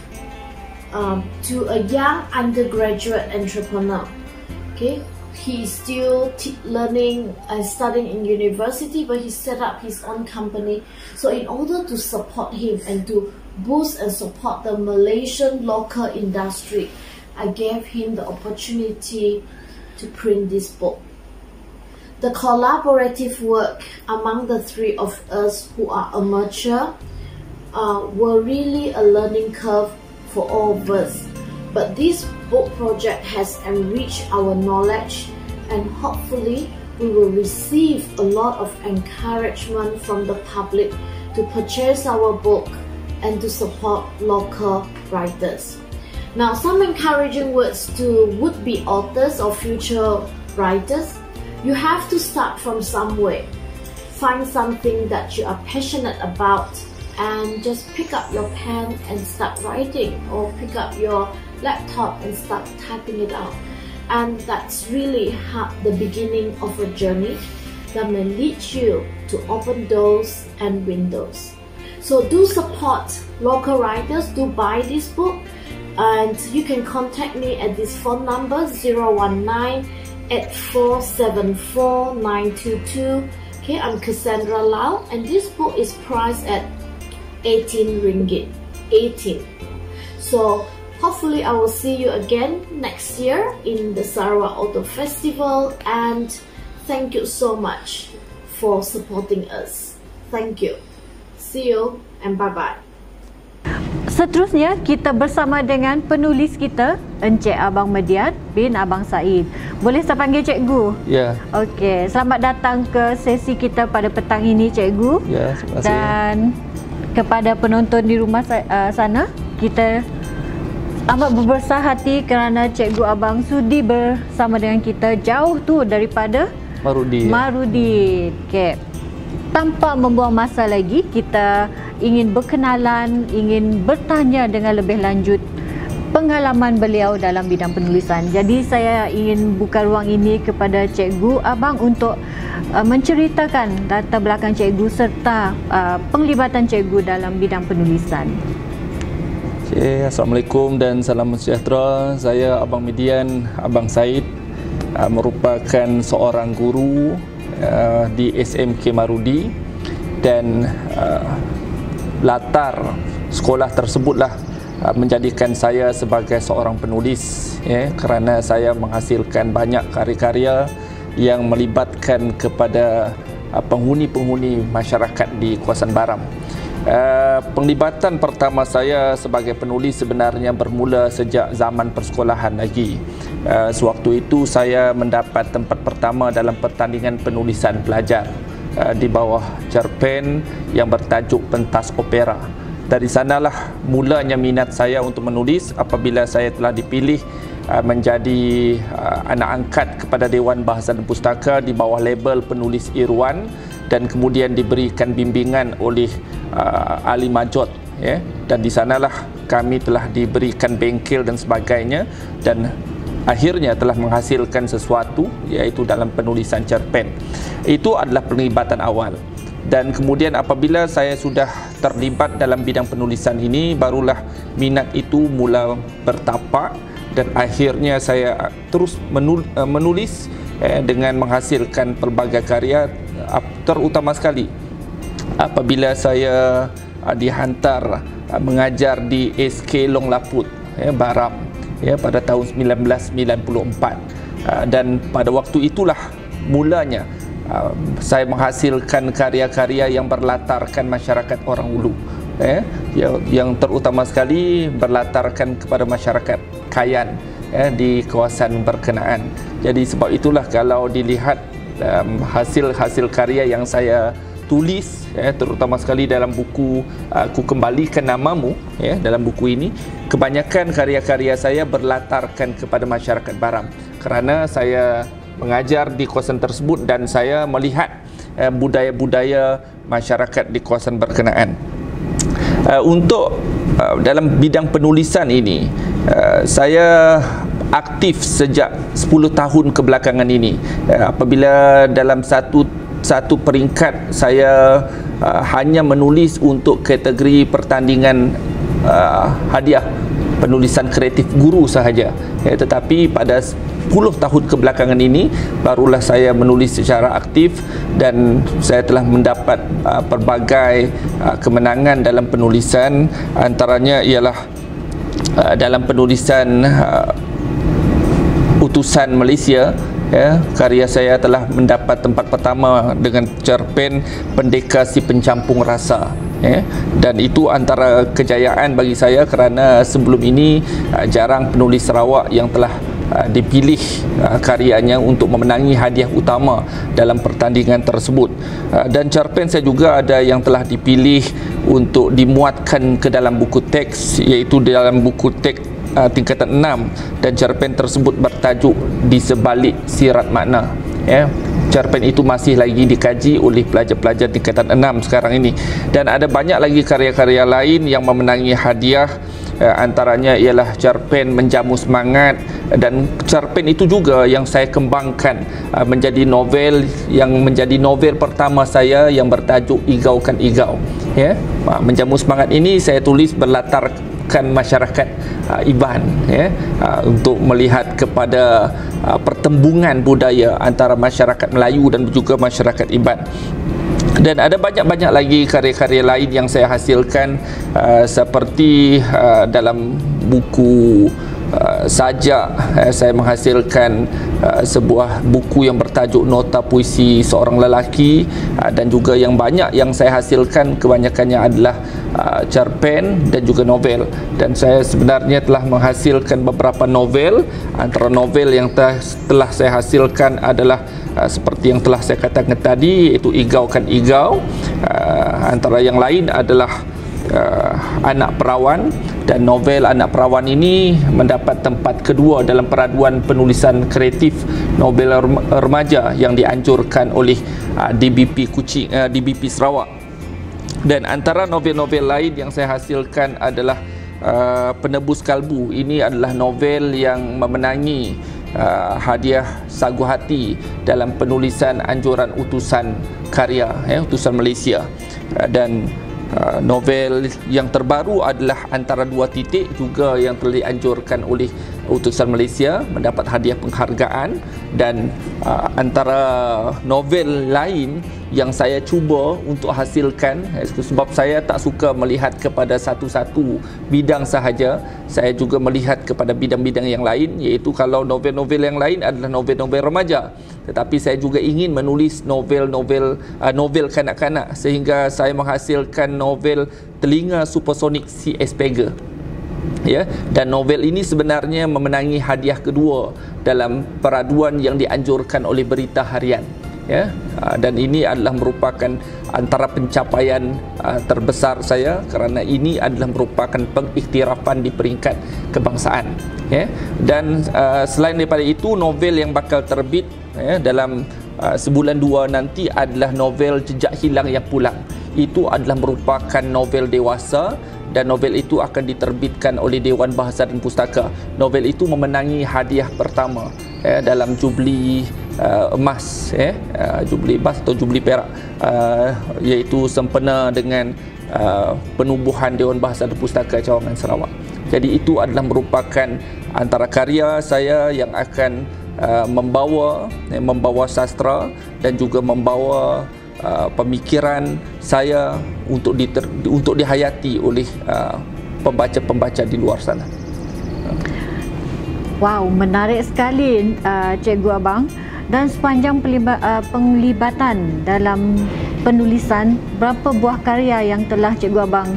um, to a young undergraduate entrepreneur. Okay, he is still learning and studying in university, but he set up his own company. So in order to support him and to boost and support the Malaysian local industry, I gave him the opportunity to print this book. The collaborative work among the three of us who are amateur uh, were really a learning curve for all of us. But this book project has enriched our knowledge and hopefully we will receive a lot of encouragement from the public to purchase our book and to support local writers. Now, some encouraging words to would-be authors or future writers you have to start from somewhere. Find something that you are passionate about and just pick up your pen and start writing or pick up your laptop and start typing it out. And that's really the beginning of a journey that may lead you to open doors and windows. So do support local writers, do buy this book, and you can contact me at this phone number 019 8474 922. Okay, I'm Cassandra Lau, and this book is priced at 18 ringgit. 18. So hopefully I will see you again next year in the Sarawak Auto Festival and thank you so much for supporting us. Thank you. See you and bye-bye. Seterusnya kita bersama dengan penulis kita Encik Abang Median bin Abang Said. Boleh saya panggil cikgu? Ya. Okey, selamat datang ke sesi kita pada petang ini cikgu. Ya, terima kasih. Dan kepada penonton di rumah uh, sana, kita amat berbesar hati kerana cikgu Abang sudi bersama dengan kita jauh tu daripada Marudi. Marudi. Okey. Tanpa membuang masa lagi, kita ingin berkenalan, ingin bertanya dengan lebih lanjut pengalaman beliau dalam bidang penulisan. Jadi saya ingin buka ruang ini kepada cikgu abang untuk uh, menceritakan latar belakang cikgu serta uh, penglibatan cikgu dalam bidang penulisan. Okay, Assalamualaikum dan salam sejahtera. Saya Abang Median, Abang Said uh, merupakan seorang guru uh, di SMK Marudi dan uh, latar sekolah tersebutlah uh, menjadikan saya sebagai seorang penulis ya kerana saya menghasilkan banyak karya-karya yang melibatkan kepada uh, penghuni-penghuni masyarakat di kawasan Baram. Uh, penglibatan pertama saya sebagai penulis sebenarnya bermula sejak zaman persekolahan lagi. Sewaktu itu saya mendapat tempat pertama dalam pertandingan penulisan pelajar uh, di bawah cerpen yang bertajuk Pentas Opera. Dari sanalah mulanya minat saya untuk menulis apabila saya telah dipilih uh, menjadi uh, anak angkat kepada Dewan Bahasa dan Pustaka di bawah label penulis Irwan dan kemudian diberikan bimbingan oleh uh, Ali Majot ya dan di sanalah kami telah diberikan bengkel dan sebagainya dan akhirnya telah menghasilkan sesuatu iaitu dalam penulisan cerpen. Itu adalah penglibatan awal. Dan kemudian apabila saya sudah terlibat dalam bidang penulisan ini barulah minat itu mula bertapak dan akhirnya saya terus menulis eh, dengan menghasilkan pelbagai karya terutama sekali apabila saya uh, dihantar mengajar di SK Long Laput Baram ya pada tahun 1994 uh, dan pada waktu itulah mulanya saya menghasilkan karya-karya yang berlatarkan masyarakat orang Ulu ya. Yang terutama sekali berlatarkan kepada masyarakat Kayan ya, di kawasan berkenaan. Jadi sebab itulah kalau dilihat um, hasil-hasil karya yang saya tulis ya terutama sekali dalam buku aku kembalikan namamu ya dalam buku ini kebanyakan karya-karya saya berlatarkan kepada masyarakat Baram kerana saya mengajar di kawasan tersebut dan saya melihat uh, budaya-budaya masyarakat di kawasan berkenaan. Uh, untuk uh, dalam bidang penulisan ini uh, saya aktif sejak 10 tahun kebelakangan ini. Uh, apabila dalam satu satu peringkat saya uh, hanya menulis untuk kategori pertandingan uh, hadiah. Penulisan kreatif guru sahaja. Ya, tetapi pada 10 tahun kebelakangan ini barulah saya menulis secara aktif dan saya telah mendapat uh, pelbagai uh, kemenangan dalam penulisan. Antaranya ialah uh, dalam penulisan uh, utusan Malaysia ya. Karya saya telah mendapat tempat pertama dengan cerpen pendeka si pencampung rasa ya. Dan itu antara kejayaan bagi saya kerana sebelum ini uh, jarang penulis Sarawak yang telah uh, dipilih uh, karyanya untuk memenangi hadiah utama dalam pertandingan tersebut. Dan cerpen saya juga ada yang telah dipilih untuk dimuatkan ke dalam buku teks iaitu dalam buku teks uh, tingkatan 6 dan cerpen tersebut bertajuk di sebalik sirat makna. Ya cerpen itu masih lagi dikaji oleh pelajar-pelajar tingkatan 6 sekarang ini. Dan ada banyak lagi karya-karya lain yang memenangi hadiah uh, antaranya ialah cerpen menjamu semangat. Dan cerpen itu juga yang saya kembangkan uh, menjadi novel yang menjadi novel pertama saya yang bertajuk Igaukan Igau. Ya uh, menjamu semangat ini saya tulis berlatarkan masyarakat uh, Iban ya uh, untuk melihat kepada uh, pertembungan budaya antara masyarakat Melayu dan juga masyarakat Iban. Dan ada banyak-banyak lagi karya-karya lain yang saya hasilkan uh, seperti uh, dalam buku uh, sajak uh, saya menghasilkan uh, sebuah buku yang bertajuk Nota Puisi Seorang Lelaki uh, dan juga yang banyak yang saya hasilkan kebanyakannya adalah uh, cerpen dan juga novel. Dan saya sebenarnya telah menghasilkan beberapa novel. Antara novel yang telah, telah saya hasilkan adalah uh, seperti yang telah saya katakan tadi iaitu Igau kan Igau. Uh, antara yang lain adalah uh, Anak Perawan dan novel Anak Perawan ini mendapat tempat kedua dalam peraduan penulisan kreatif novel remaja yang dianjurkan oleh uh, DBP Kuching uh, DBP Sarawak. Dan antara novel-novel lain yang saya hasilkan adalah uh, Penebus Kalbu. Ini adalah novel yang memenangi uh, hadiah sagu hati dalam penulisan anjuran utusan karya ya utusan Malaysia. Uh, dan uh, novel yang terbaru adalah antara dua titik juga yang telah dianjurkan oleh utusan Malaysia mendapat hadiah penghargaan. Dan uh, antara novel lain yang saya cuba untuk hasilkan eh, sebab saya tak suka melihat kepada satu-satu bidang sahaja saya juga melihat kepada bidang-bidang yang lain iaitu kalau novel-novel yang lain adalah novel-novel remaja tetapi saya juga ingin menulis novel-novel uh, novel kanak-kanak sehingga saya menghasilkan novel Telinga Supersonik si Asperger ya dan novel ini sebenarnya memenangi hadiah kedua dalam peraduan yang dianjurkan oleh Berita Harian ya ah, dan ini adalah merupakan antara pencapaian ah, terbesar saya kerana ini adalah merupakan pengiktirafan di peringkat kebangsaan. Ya dan uh, selain daripada itu novel yang bakal terbit ya dalam sebulan dua nanti adalah novel jejak hilang yang pulang. Itu adalah merupakan novel dewasa dan novel itu akan diterbitkan oleh Dewan Bahasa dan Pustaka. Novel itu memenangi hadiah pertama eh, dalam jubli uh, emas eh uh, jubli emas atau jubli perak uh, iaitu sempena dengan uh, penubuhan Dewan Bahasa dan Pustaka Cawangan Sarawak. Jadi itu adalah merupakan antara karya saya yang akan uh, membawa eh, membawa sastra dan juga membawa uh, pemikiran saya untuk diter, untuk dihayati oleh uh, pembaca-pembaca di luar sana. Wow, menarik sekali uh, Cikgu Abang dan sepanjang peliba, uh, penglibatan dalam penulisan berapa buah karya yang telah Cikgu Abang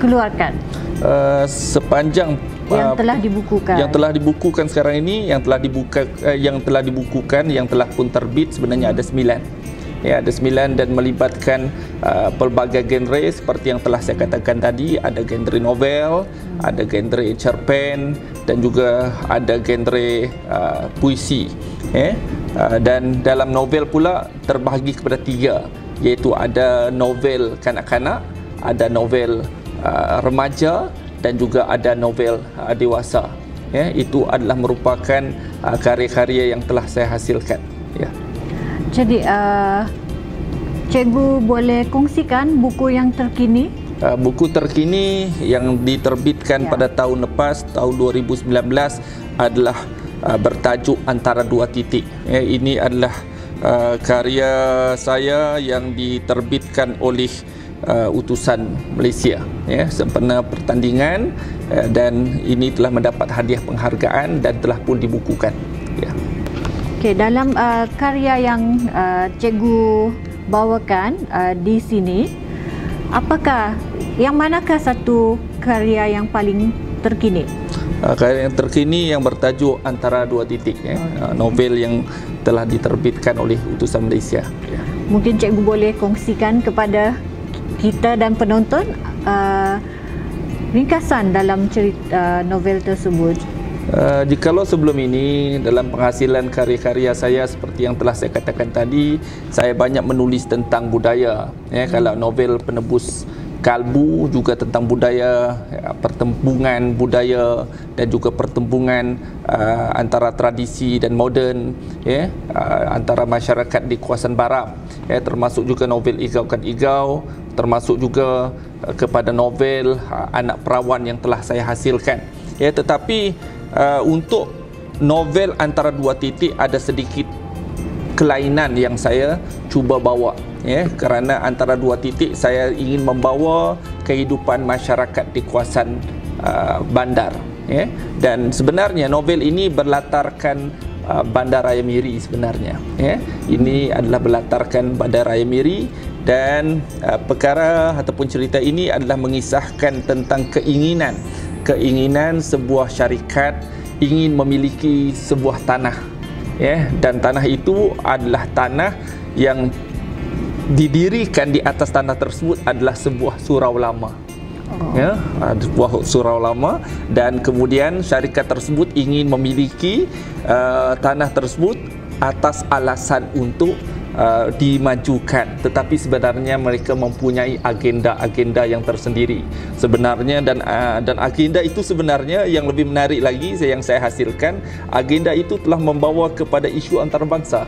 keluarkan? Uh, sepanjang yang uh, telah dibukukan. Yang telah dibukukan sekarang ini, yang telah dibuka uh, yang telah dibukukan, yang telah pun terbit sebenarnya ada sembilan ya ada sembilan dan melibatkan uh, pelbagai genre. Seperti yang telah saya katakan tadi ada genre novel ada genre cerpen dan juga ada genre uh, puisi ya. Uh, dan dalam novel pula terbahagi kepada tiga iaitu ada novel kanak-kanak ada novel uh, remaja dan juga ada novel uh, dewasa ya. Itu adalah merupakan uh, karya-karya yang telah saya hasilkan ya jadi uh, cikgu boleh kongsikan buku yang terkini? Uh, buku terkini yang diterbitkan ya. pada tahun lepas tahun 2019 adalah uh, bertajuk antara dua titik. Ya, ini adalah uh, karya saya yang diterbitkan oleh uh, utusan Malaysia ya sempena pertandingan uh, dan ini telah mendapat hadiah penghargaan dan telah pun dibukukan Okey, dalam uh, karya yang uh, cikgu bawakan uh, di sini, apakah yang manakah satu karya yang paling terkini? Uh, karya yang terkini yang bertajuk antara dua titik, ya. uh, novel yang telah diterbitkan oleh utusan Malaysia. Mungkin cikgu boleh kongsikan kepada kita dan penonton uh, ringkasan dalam cerita uh, novel tersebut. Uh, jikalau sebelum ini dalam penghasilan karya-karya saya seperti yang telah saya katakan tadi saya banyak menulis tentang budaya. Ya hmm. kalau novel penebus kalbu juga tentang budaya ya, pertembungan budaya dan juga pertembungan uh, antara tradisi dan moden ya uh, antara masyarakat di kawasan barat ya termasuk juga novel Igau kan Igau termasuk juga uh, kepada novel uh, anak perawan yang telah saya hasilkan. Ya tetapi uh, untuk novel antara dua titik ada sedikit kelainan yang saya cuba bawa ya. Kerana antara dua titik saya ingin membawa kehidupan masyarakat di kawasan uh, bandar ya. Dan sebenarnya novel ini berlatarkan uh, Bandar Raya Miri sebenarnya ya. Ini adalah berlatarkan Bandar Raya Miri dan uh, perkara ataupun cerita ini adalah mengisahkan tentang keinginan keinginan sebuah syarikat ingin memiliki sebuah tanah ya dan tanah itu adalah tanah yang didirikan di atas tanah tersebut adalah sebuah surau lama. Oh. Ya, sebuah surau lama dan kemudian syarikat tersebut ingin memiliki uh, tanah tersebut atas alasan untuk uh, dimajukan. Tetapi sebenarnya mereka mempunyai agenda-agenda yang tersendiri. Sebenarnya dan uh, dan agenda itu sebenarnya yang lebih menarik lagi yang saya hasilkan agenda itu telah membawa kepada isu antarabangsa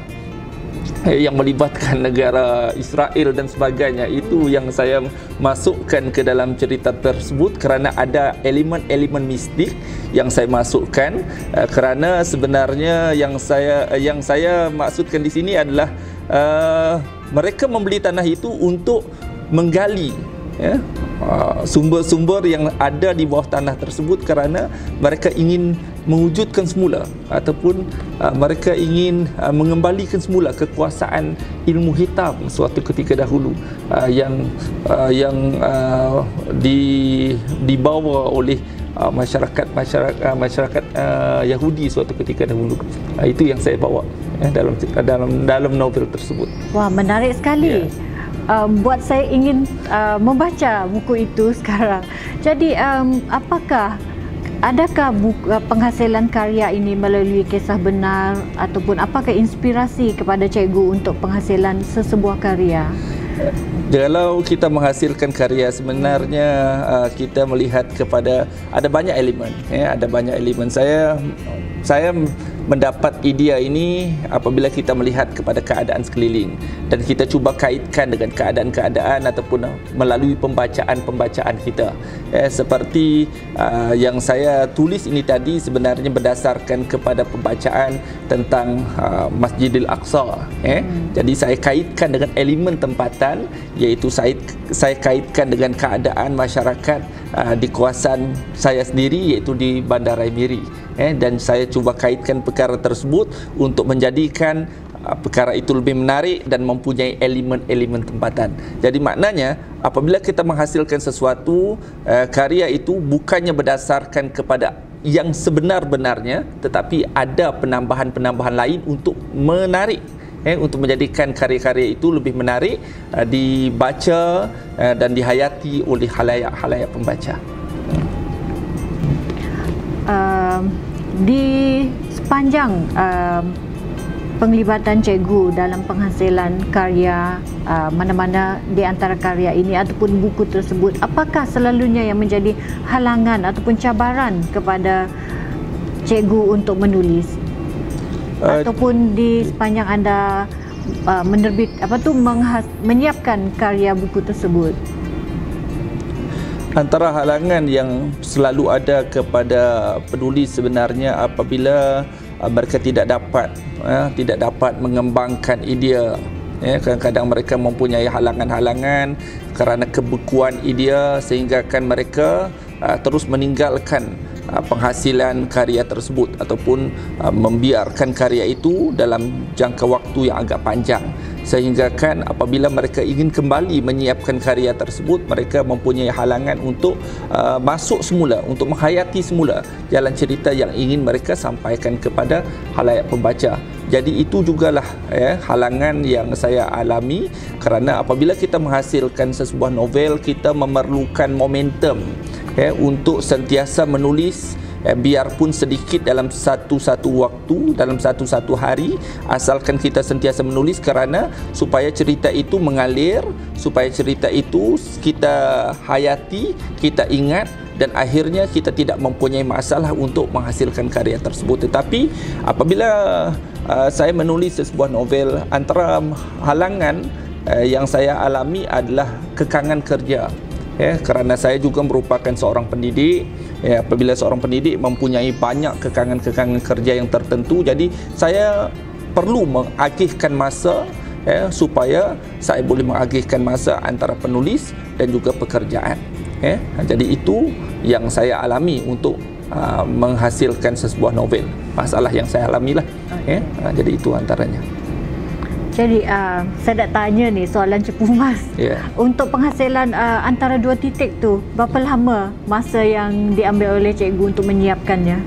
Eh, yang melibatkan negara Israel dan sebagainya. Itu yang saya masukkan ke dalam cerita tersebut kerana ada elemen-elemen mistik yang saya masukkan. Uh, kerana sebenarnya yang saya yang saya maksudkan di sini adalah uh, mereka membeli tanah itu untuk menggali ya uh, sumber-sumber yang ada di bawah tanah tersebut kerana mereka ingin mewujudkan semula ataupun uh, mereka ingin uh, mengembalikan semula kekuasaan ilmu hitam suatu ketika dahulu uh, yang uh, yang uh, di dibawa oleh uh, masyarakat masyarakat uh, masyarakat uh, Yahudi suatu ketika dahulu. Uh, itu yang saya bawa ya, dalam dalam dalam novel tersebut wah menarik sekali yeah. Um, buat saya ingin uh, membaca buku itu [laughs] sekarang. Jadi um, apakah Adakah buku, uh, penghasilan karya ini melalui kisah benar ataupun apakah inspirasi kepada cikgu untuk penghasilan sesebuah karya? Kalau kita menghasilkan karya sebenarnya uh, kita melihat kepada ada banyak elemen ya ada banyak elemen saya saya mendapat idea ini apabila kita melihat kepada keadaan sekeliling dan kita cuba kaitkan dengan keadaan-keadaan ataupun melalui pembacaan-pembacaan kita eh, seperti uh, yang saya tulis ini tadi sebenarnya berdasarkan kepada pembacaan tentang uh, Masjidil Aqsa eh. hmm. jadi saya kaitkan dengan elemen tempatan iaitu saya, saya kaitkan dengan keadaan masyarakat uh, di kawasan saya sendiri iaitu di Bandar Miri eh, dan saya cuba kaitkan perkara tersebut untuk menjadikan uh, perkara itu lebih menarik dan mempunyai elemen-elemen tempatan. Jadi maknanya apabila kita menghasilkan sesuatu uh, karya itu bukannya berdasarkan kepada yang sebenar-benarnya tetapi ada penambahan-penambahan lain untuk menarik eh, untuk menjadikan karya-karya itu lebih menarik uh, dibaca uh, dan dihayati oleh halayak-halayak pembaca. Um, di sepanjang uh, penglibatan cikgu dalam penghasilan karya uh, mana-mana di antara karya ini ataupun buku tersebut apakah selalunya yang menjadi halangan ataupun cabaran kepada cikgu untuk menulis uh, ataupun di sepanjang anda uh, menerbit apa tu menghas, menyiapkan karya buku tersebut? Antara halangan yang selalu ada kepada penulis sebenarnya apabila uh, mereka tidak dapat uh, tidak dapat mengembangkan idea. Ya kadang-kadang mereka mempunyai halangan-halangan kerana kebekuan idea sehingga kan mereka uh, terus meninggalkan penghasilan karya tersebut ataupun uh, membiarkan karya itu dalam jangka waktu yang agak panjang. Sehingga kan apabila mereka ingin kembali menyiapkan karya tersebut mereka mempunyai halangan untuk uh, masuk semula untuk menghayati semula jalan cerita yang ingin mereka sampaikan kepada halayak pembaca. Jadi itu jugalah ya halangan yang saya alami kerana apabila kita menghasilkan sebuah novel kita memerlukan momentum ya, untuk sentiasa menulis eh, biarpun sedikit dalam satu-satu waktu dalam satu-satu hari asalkan kita sentiasa menulis kerana supaya cerita itu mengalir supaya cerita itu kita hayati kita ingat dan akhirnya kita tidak mempunyai masalah untuk menghasilkan karya tersebut. Tetapi apabila uh, saya menulis sebuah novel antara halangan uh, yang saya alami adalah kekangan kerja ya kerana saya juga merupakan seorang pendidik. Ya apabila seorang pendidik mempunyai banyak kekangan-kekangan kerja yang tertentu jadi saya perlu mengagihkan masa ya supaya saya boleh mengagihkan masa antara penulis dan juga pekerjaan. Ya jadi itu yang saya alami untuk uh, menghasilkan sebuah novel. Masalah yang saya alami lah ya jadi itu antaranya jadi uh, saya nak tanya ni soalan cepu mas. Yeah. Untuk penghasilan uh, antara dua titik tu, berapa lama masa yang diambil oleh cikgu untuk menyiapkannya?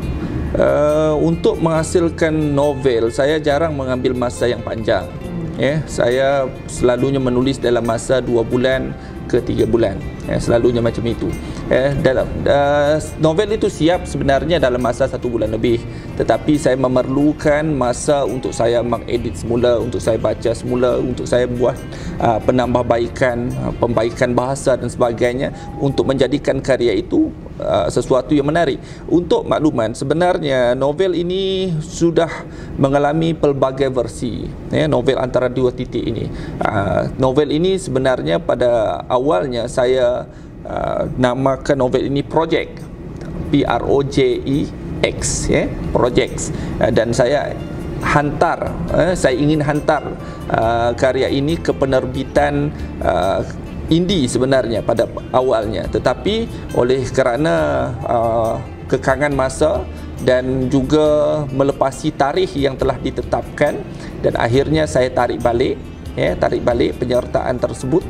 Uh, untuk menghasilkan novel, saya jarang mengambil masa yang panjang. Hmm. Ya, yeah, saya selalunya menulis dalam masa dua bulan ke tiga bulan. Eh, selalunya macam itu. Eh, dalam uh, novel itu siap sebenarnya dalam masa satu bulan lebih. Tetapi saya memerlukan masa untuk saya mengedit semula untuk saya baca semula untuk saya buat uh, penambahbaikan uh, pembaikan bahasa dan sebagainya untuk menjadikan karya itu uh, sesuatu yang menarik. Untuk makluman sebenarnya novel ini sudah mengalami pelbagai versi ya, novel antara dua titik ini. Uh, novel ini sebenarnya pada awalnya saya uh, namakan novel ini project P R O J E X ya projects. Uh, dan saya hantar uh, saya ingin hantar uh, karya ini ke penerbitan uh, indie sebenarnya pada awalnya. Tetapi oleh kerana uh, kekangan masa dan juga melepasi tarikh yang telah ditetapkan dan akhirnya saya tarik balik ya tarik balik penyertaan tersebut.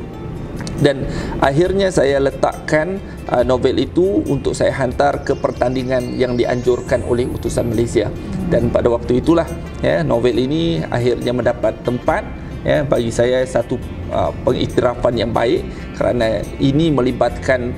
Dan akhirnya saya letakkan uh, novel itu untuk saya hantar ke pertandingan yang dianjurkan oleh utusan Malaysia. Dan pada waktu itulah ya novel ini akhirnya mendapat tempat ya bagi saya satu uh, pengiktirafan yang baik kerana ini melibatkan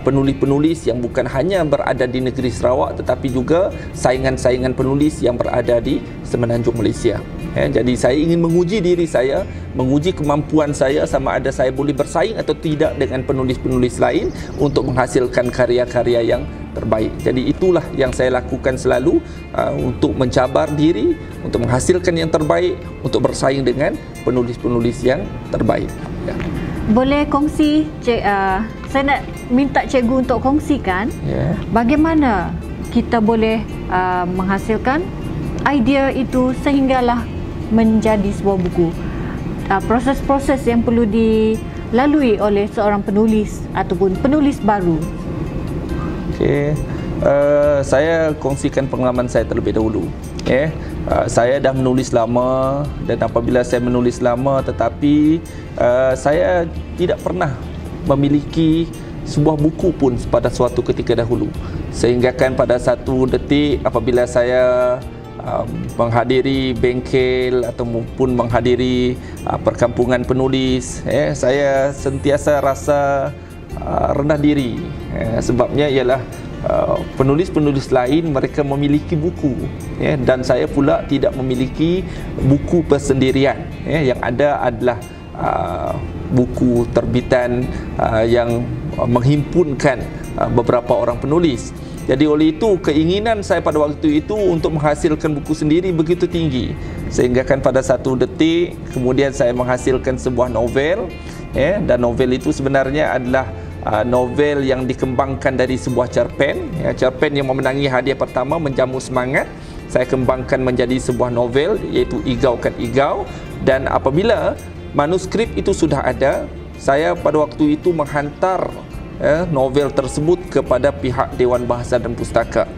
penulis-penulis yang bukan hanya berada di negeri Sarawak tetapi juga saingan-saingan penulis yang berada di semenanjung Malaysia Ya, jadi saya ingin menguji diri saya, menguji kemampuan saya sama ada saya boleh bersaing atau tidak dengan penulis-penulis lain untuk menghasilkan karya-karya yang terbaik. Jadi itulah yang saya lakukan selalu uh, untuk mencabar diri, untuk menghasilkan yang terbaik, untuk bersaing dengan penulis-penulis yang terbaik. Ya. Boleh kongsi, cik, uh, saya nak minta cikgu untuk kongsikan yeah. bagaimana kita boleh uh, menghasilkan idea itu sehinggalah menjadi sebuah buku. Uh, proses-proses yang perlu dilalui oleh seorang penulis ataupun penulis baru. Okey. Uh, saya kongsikan pengalaman saya terlebih dahulu. Eh, uh, saya dah menulis lama dan apabila saya menulis lama tetapi uh, saya tidak pernah memiliki sebuah buku pun pada suatu ketika dahulu. Sehingga kan pada satu detik apabila saya um, menghadiri bengkel ataupun menghadiri perkampungan penulis eh saya sentiasa rasa rendah diri eh, sebabnya ialah uh, penulis-penulis lain mereka memiliki buku eh, dan saya pula tidak memiliki buku persendirian eh, yang ada adalah uh, buku terbitan uh, yang menghimpunkan uh, beberapa orang penulis. Jadi oleh itu keinginan saya pada waktu itu untuk menghasilkan buku sendiri begitu tinggi. Sehingga kan pada satu detik kemudian saya menghasilkan sebuah novel ya. Dan novel itu sebenarnya adalah uh, novel yang dikembangkan dari sebuah cerpen. Ya cerpen yang memenangi hadiah pertama menjamu semangat. Saya kembangkan menjadi sebuah novel iaitu Igau kan Igau. Dan apabila manuskrip itu sudah ada saya pada waktu itu menghantar ya, novel tersebut kepada pihak Dewan Bahasa dan Pustaka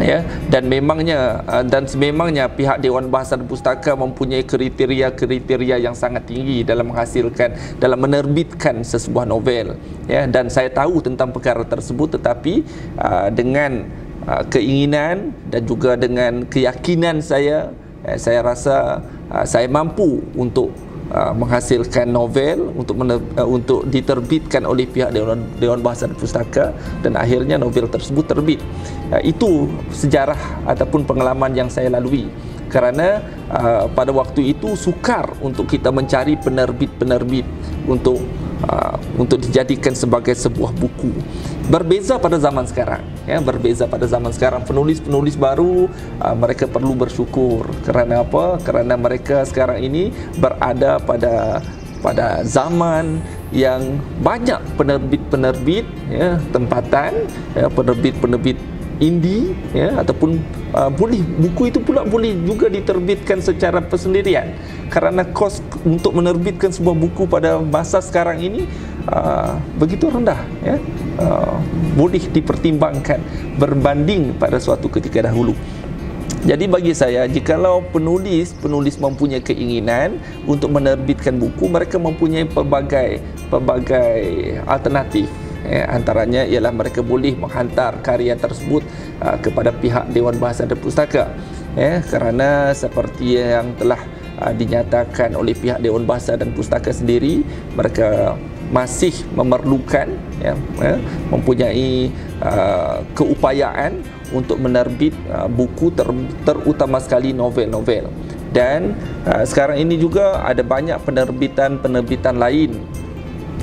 ya. Dan memangnya uh, dan sememangnya pihak Dewan Bahasa dan Pustaka mempunyai kriteria-kriteria yang sangat tinggi dalam menghasilkan dalam menerbitkan sesebuah novel ya. Dan saya tahu tentang perkara tersebut tetapi uh, dengan uh, keinginan dan juga dengan keyakinan saya eh, saya rasa saya mampu untuk Uh, menghasilkan novel untuk mener, uh, untuk diterbitkan oleh pihak Dewan, Dewan Bahasa dan Pustaka dan akhirnya novel tersebut terbit. uh, itu sejarah ataupun pengalaman yang saya lalui kerana uh, pada waktu itu sukar untuk kita mencari penerbit-penerbit untuk uh, untuk dijadikan sebagai sebuah buku berbeza pada zaman sekarang ya. Berbeza pada zaman sekarang. Penulis-penulis baru uh, mereka perlu bersyukur. Kerana apa? Kerana mereka sekarang ini berada pada pada zaman yang banyak penerbit-penerbit ya tempatan ya penerbit-penerbit indie ya ataupun uh, boleh buku itu pula boleh juga diterbitkan secara persendirian. Kerana kos untuk menerbitkan sebuah buku pada masa sekarang ini uh, begitu rendah ya. Uh, boleh dipertimbangkan berbanding pada suatu ketika dahulu. Jadi bagi saya jikalau penulis penulis mempunyai keinginan untuk menerbitkan buku mereka mempunyai pelbagai pelbagai alternatif eh, antaranya ialah mereka boleh menghantar karya tersebut uh, kepada pihak Dewan Bahasa dan Pustaka. Eh, kerana seperti yang telah uh, dinyatakan oleh pihak Dewan Bahasa dan Pustaka sendiri mereka masih memerlukan ya, eh, mempunyai uh, keupayaan untuk menerbit uh, buku ter, terutama sekali novel-novel. Dan uh, sekarang ini juga ada banyak penerbitan-penerbitan lain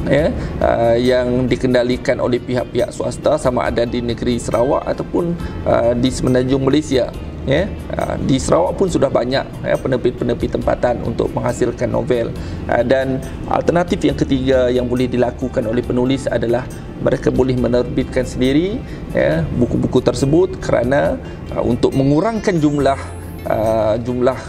ya uh, yang dikendalikan oleh pihak-pihak swasta sama ada di negeri Sarawak ataupun uh, di semenanjung Malaysia ya. Uh, di Sarawak pun sudah banyak ya penerbit-penerbit tempatan untuk menghasilkan novel. Uh, dan alternatif yang ketiga yang boleh dilakukan oleh penulis adalah mereka boleh menerbitkan sendiri ya buku-buku tersebut kerana uh, untuk mengurangkan jumlah uh, jumlah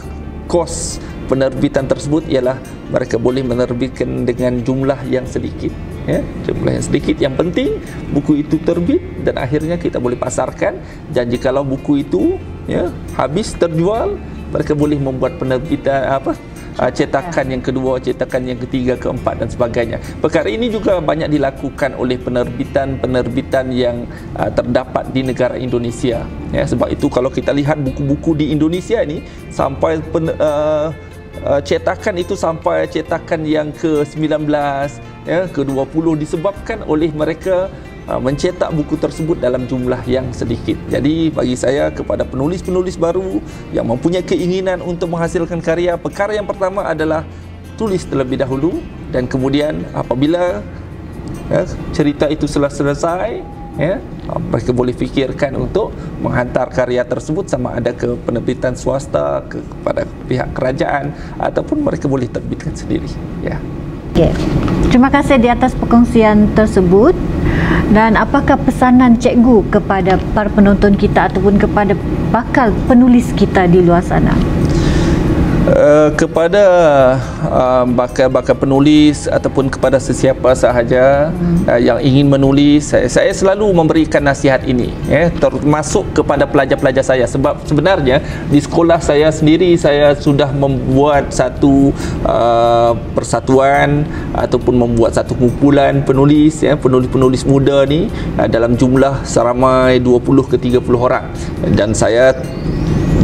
kos penerbitan tersebut ialah mereka boleh menerbitkan dengan jumlah yang sedikit ya jumlah yang sedikit yang penting buku itu terbit dan akhirnya kita boleh pasarkan dan jikalau buku itu ya habis terjual mereka boleh membuat penerbitan apa uh, cetakan yang kedua, cetakan yang ketiga, keempat dan sebagainya. Perkara ini juga banyak dilakukan oleh penerbitan-penerbitan yang uh, terdapat di negara Indonesia. Ya, sebab itu kalau kita lihat buku-buku di Indonesia ini sampai pen, uh, uh, cetakan itu sampai cetakan yang ke-19 ya ke-20 disebabkan oleh mereka uh, mencetak buku tersebut dalam jumlah yang sedikit. Jadi bagi saya kepada penulis-penulis baru yang mempunyai keinginan untuk menghasilkan karya, perkara yang pertama adalah tulis terlebih dahulu dan kemudian apabila ya, cerita itu selesai ya? Mereka boleh fikirkan untuk menghantar karya tersebut sama ada ke penerbitan swasta ke, kepada pihak kerajaan ataupun mereka boleh terbitkan sendiri? Ya. Okay. terima kasih di atas perkongsian tersebut. Dan apakah pesanan cikgu kepada para penonton kita ataupun kepada bakal penulis kita di luar sana Uh, kepada uh, bakal-bakal penulis ataupun kepada sesiapa sahaja hmm. uh, yang ingin menulis saya, saya selalu memberikan nasihat ini ya. Termasuk kepada pelajar-pelajar saya. Sebab sebenarnya di sekolah saya sendiri saya sudah membuat satu uh, persatuan ataupun membuat satu kumpulan penulis ya. Penulis-penulis muda ni uh, dalam jumlah seramai 20 ke 30 orang. Dan saya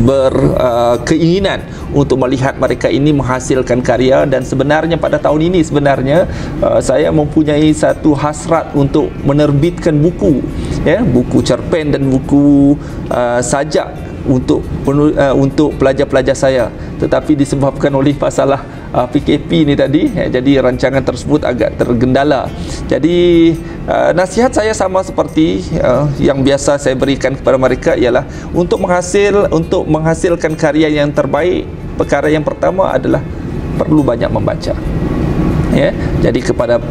berkeinginan uh, untuk melihat mereka ini menghasilkan karya. Dan sebenarnya pada tahun ini sebenarnya uh, saya mempunyai satu hasrat untuk menerbitkan buku ya buku cerpen dan buku uh, sajak untuk uh, untuk pelajar-pelajar saya. Tetapi disebabkan oleh masalah uh, PKP ni tadi ya, jadi rancangan tersebut agak tergendala. Jadi uh, nasihat saya sama seperti uh, yang biasa saya berikan kepada mereka ialah untuk menghasil untuk menghasilkan karya yang terbaik perkara yang pertama adalah perlu banyak membaca. Ya jadi kepada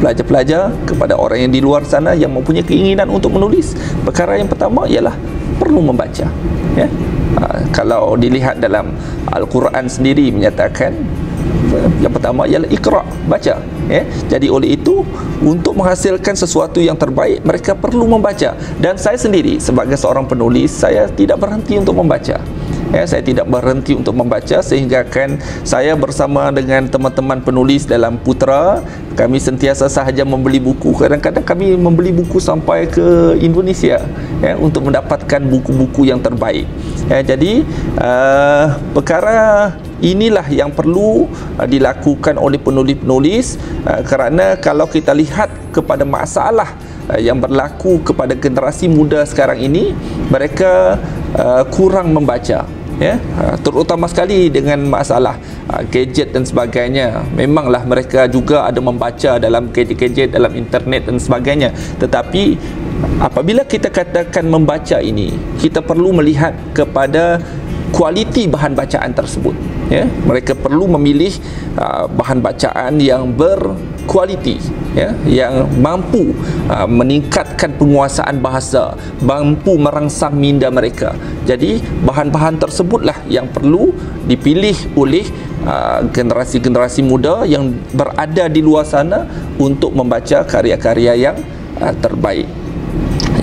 pelajar-pelajar kepada orang yang di luar sana yang mempunyai keinginan untuk menulis perkara yang pertama ialah perlu membaca ya. Ha, kalau dilihat dalam al-Quran sendiri menyatakan yang pertama ialah ikra baca ya. Jadi oleh itu untuk menghasilkan sesuatu yang terbaik mereka perlu membaca. Dan saya sendiri sebagai seorang penulis saya tidak berhenti untuk membaca. Ya saya tidak berhenti untuk membaca sehingga kan saya bersama dengan teman-teman penulis dalam Putra kami sentiasa sahaja membeli buku. Kadang-kadang kami membeli buku sampai ke Indonesia ya untuk mendapatkan buku-buku yang terbaik. Ya jadi uh, perkara inilah yang perlu uh, dilakukan oleh penulis-penulis uh, kerana kalau kita lihat kepada masalah uh, yang berlaku kepada generasi muda sekarang ini mereka kurang membaca ya. Terutama sekali dengan masalah gadget dan sebagainya. Memanglah mereka juga ada membaca dalam gadget-gadget dalam internet dan sebagainya. Tetapi apabila kita katakan membaca ini kita perlu melihat kepada kualiti bahan bacaan tersebut ya. Mereka perlu memilih uh, bahan bacaan yang berkualiti ya yang mampu uh, meningkatkan penguasaan bahasa mampu merangsang minda mereka. Jadi bahan-bahan tersebutlah yang perlu dipilih oleh uh, generasi-generasi muda yang berada di luar sana untuk membaca karya-karya yang uh, terbaik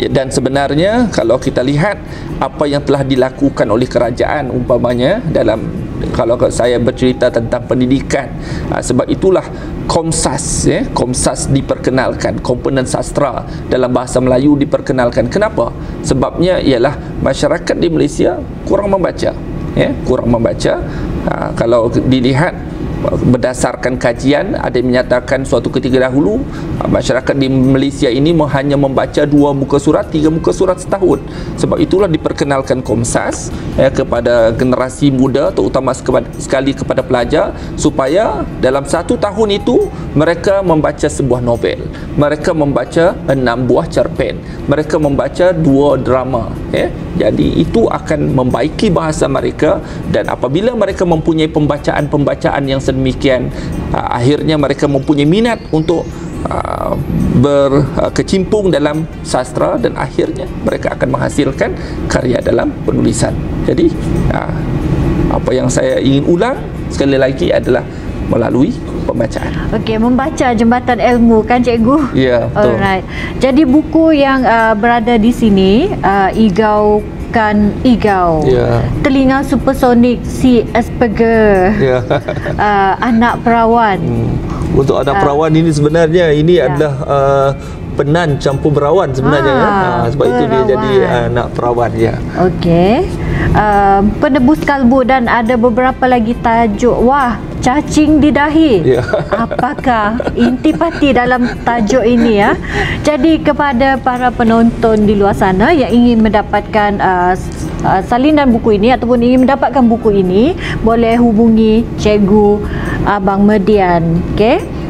Dan sebenarnya kalau kita lihat apa yang telah dilakukan oleh kerajaan umpamanya dalam kalau saya bercerita tentang pendidikan ha, sebab itulah Komsas ya Komsas diperkenalkan komponen sastra dalam bahasa Melayu diperkenalkan. Kenapa? Sebabnya ialah masyarakat di Malaysia kurang membaca ya kurang membaca. Ha, kalau dilihat berdasarkan kajian ada yang menyatakan suatu ketika dahulu masyarakat di Malaysia ini hanya membaca dua muka surat tiga muka surat setahun. Sebab itulah diperkenalkan Komsas ya, kepada generasi muda terutama sekali kepada pelajar supaya dalam satu tahun itu mereka membaca sebuah novel. Mereka membaca enam buah cerpen. Mereka membaca dua drama ya. jadi itu akan membaiki bahasa mereka dan apabila mereka mempunyai pembacaan-pembacaan yang sedemikian uh, akhirnya mereka mempunyai minat untuk uh, berkecimpung uh, dalam sastra dan akhirnya mereka akan menghasilkan karya dalam penulisan jadi uh, apa yang saya ingin ulang sekali lagi adalah melalui pembacaan. Okey, membaca jembatan ilmu kan cikgu? Ya, yeah, betul. Alright. Jadi buku yang uh, berada di sini uh, Igau kan igau. Yeah. Telinga supersonik si Asperger. Yeah. [laughs] uh, anak perawan. Hmm. Untuk anak uh, perawan ini sebenarnya ini yeah. adalah uh, penan campur berawan sebenarnya ha, ya. Ha, sebab perawan. itu dia jadi uh, anak perawan ya. Okey. Uh, penebus kalbu dan ada beberapa lagi tajuk. Wah, cacing di dahi. Ya. Apakah intipati dalam tajuk ini ya? Jadi kepada para penonton di luar sana yang ingin mendapatkan uh, uh, salinan buku ini ataupun ingin mendapatkan buku ini, boleh hubungi Cikgu Abang Median. Okey.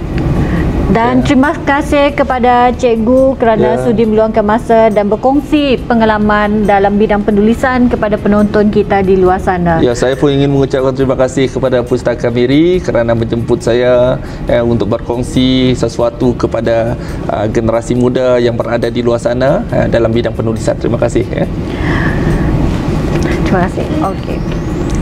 Dan yeah. terima kasih kepada cikgu kerana yeah. sudi meluangkan masa dan berkongsi pengalaman dalam bidang penulisan kepada penonton kita di luar sana. Ya, saya pun ingin mengucapkan terima kasih kepada Pustaka Miri kerana menjemput saya eh, untuk berkongsi sesuatu kepada uh, generasi muda yang berada di luar sana uh, dalam bidang penulisan. Terima kasih. Ya. Terima kasih. Okey.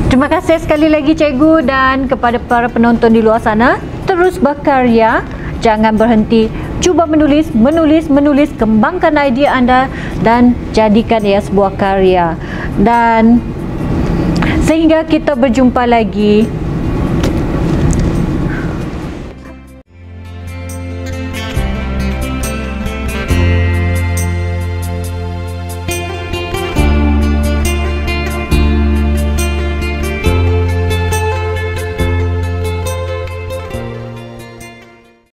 Terima kasih sekali lagi cikgu dan kepada para penonton di luar sana terus berkarya jangan berhenti. Cuba menulis menulis menulis. Kembangkan idea anda dan jadikan ia sebuah karya. Dan sehingga kita berjumpa lagi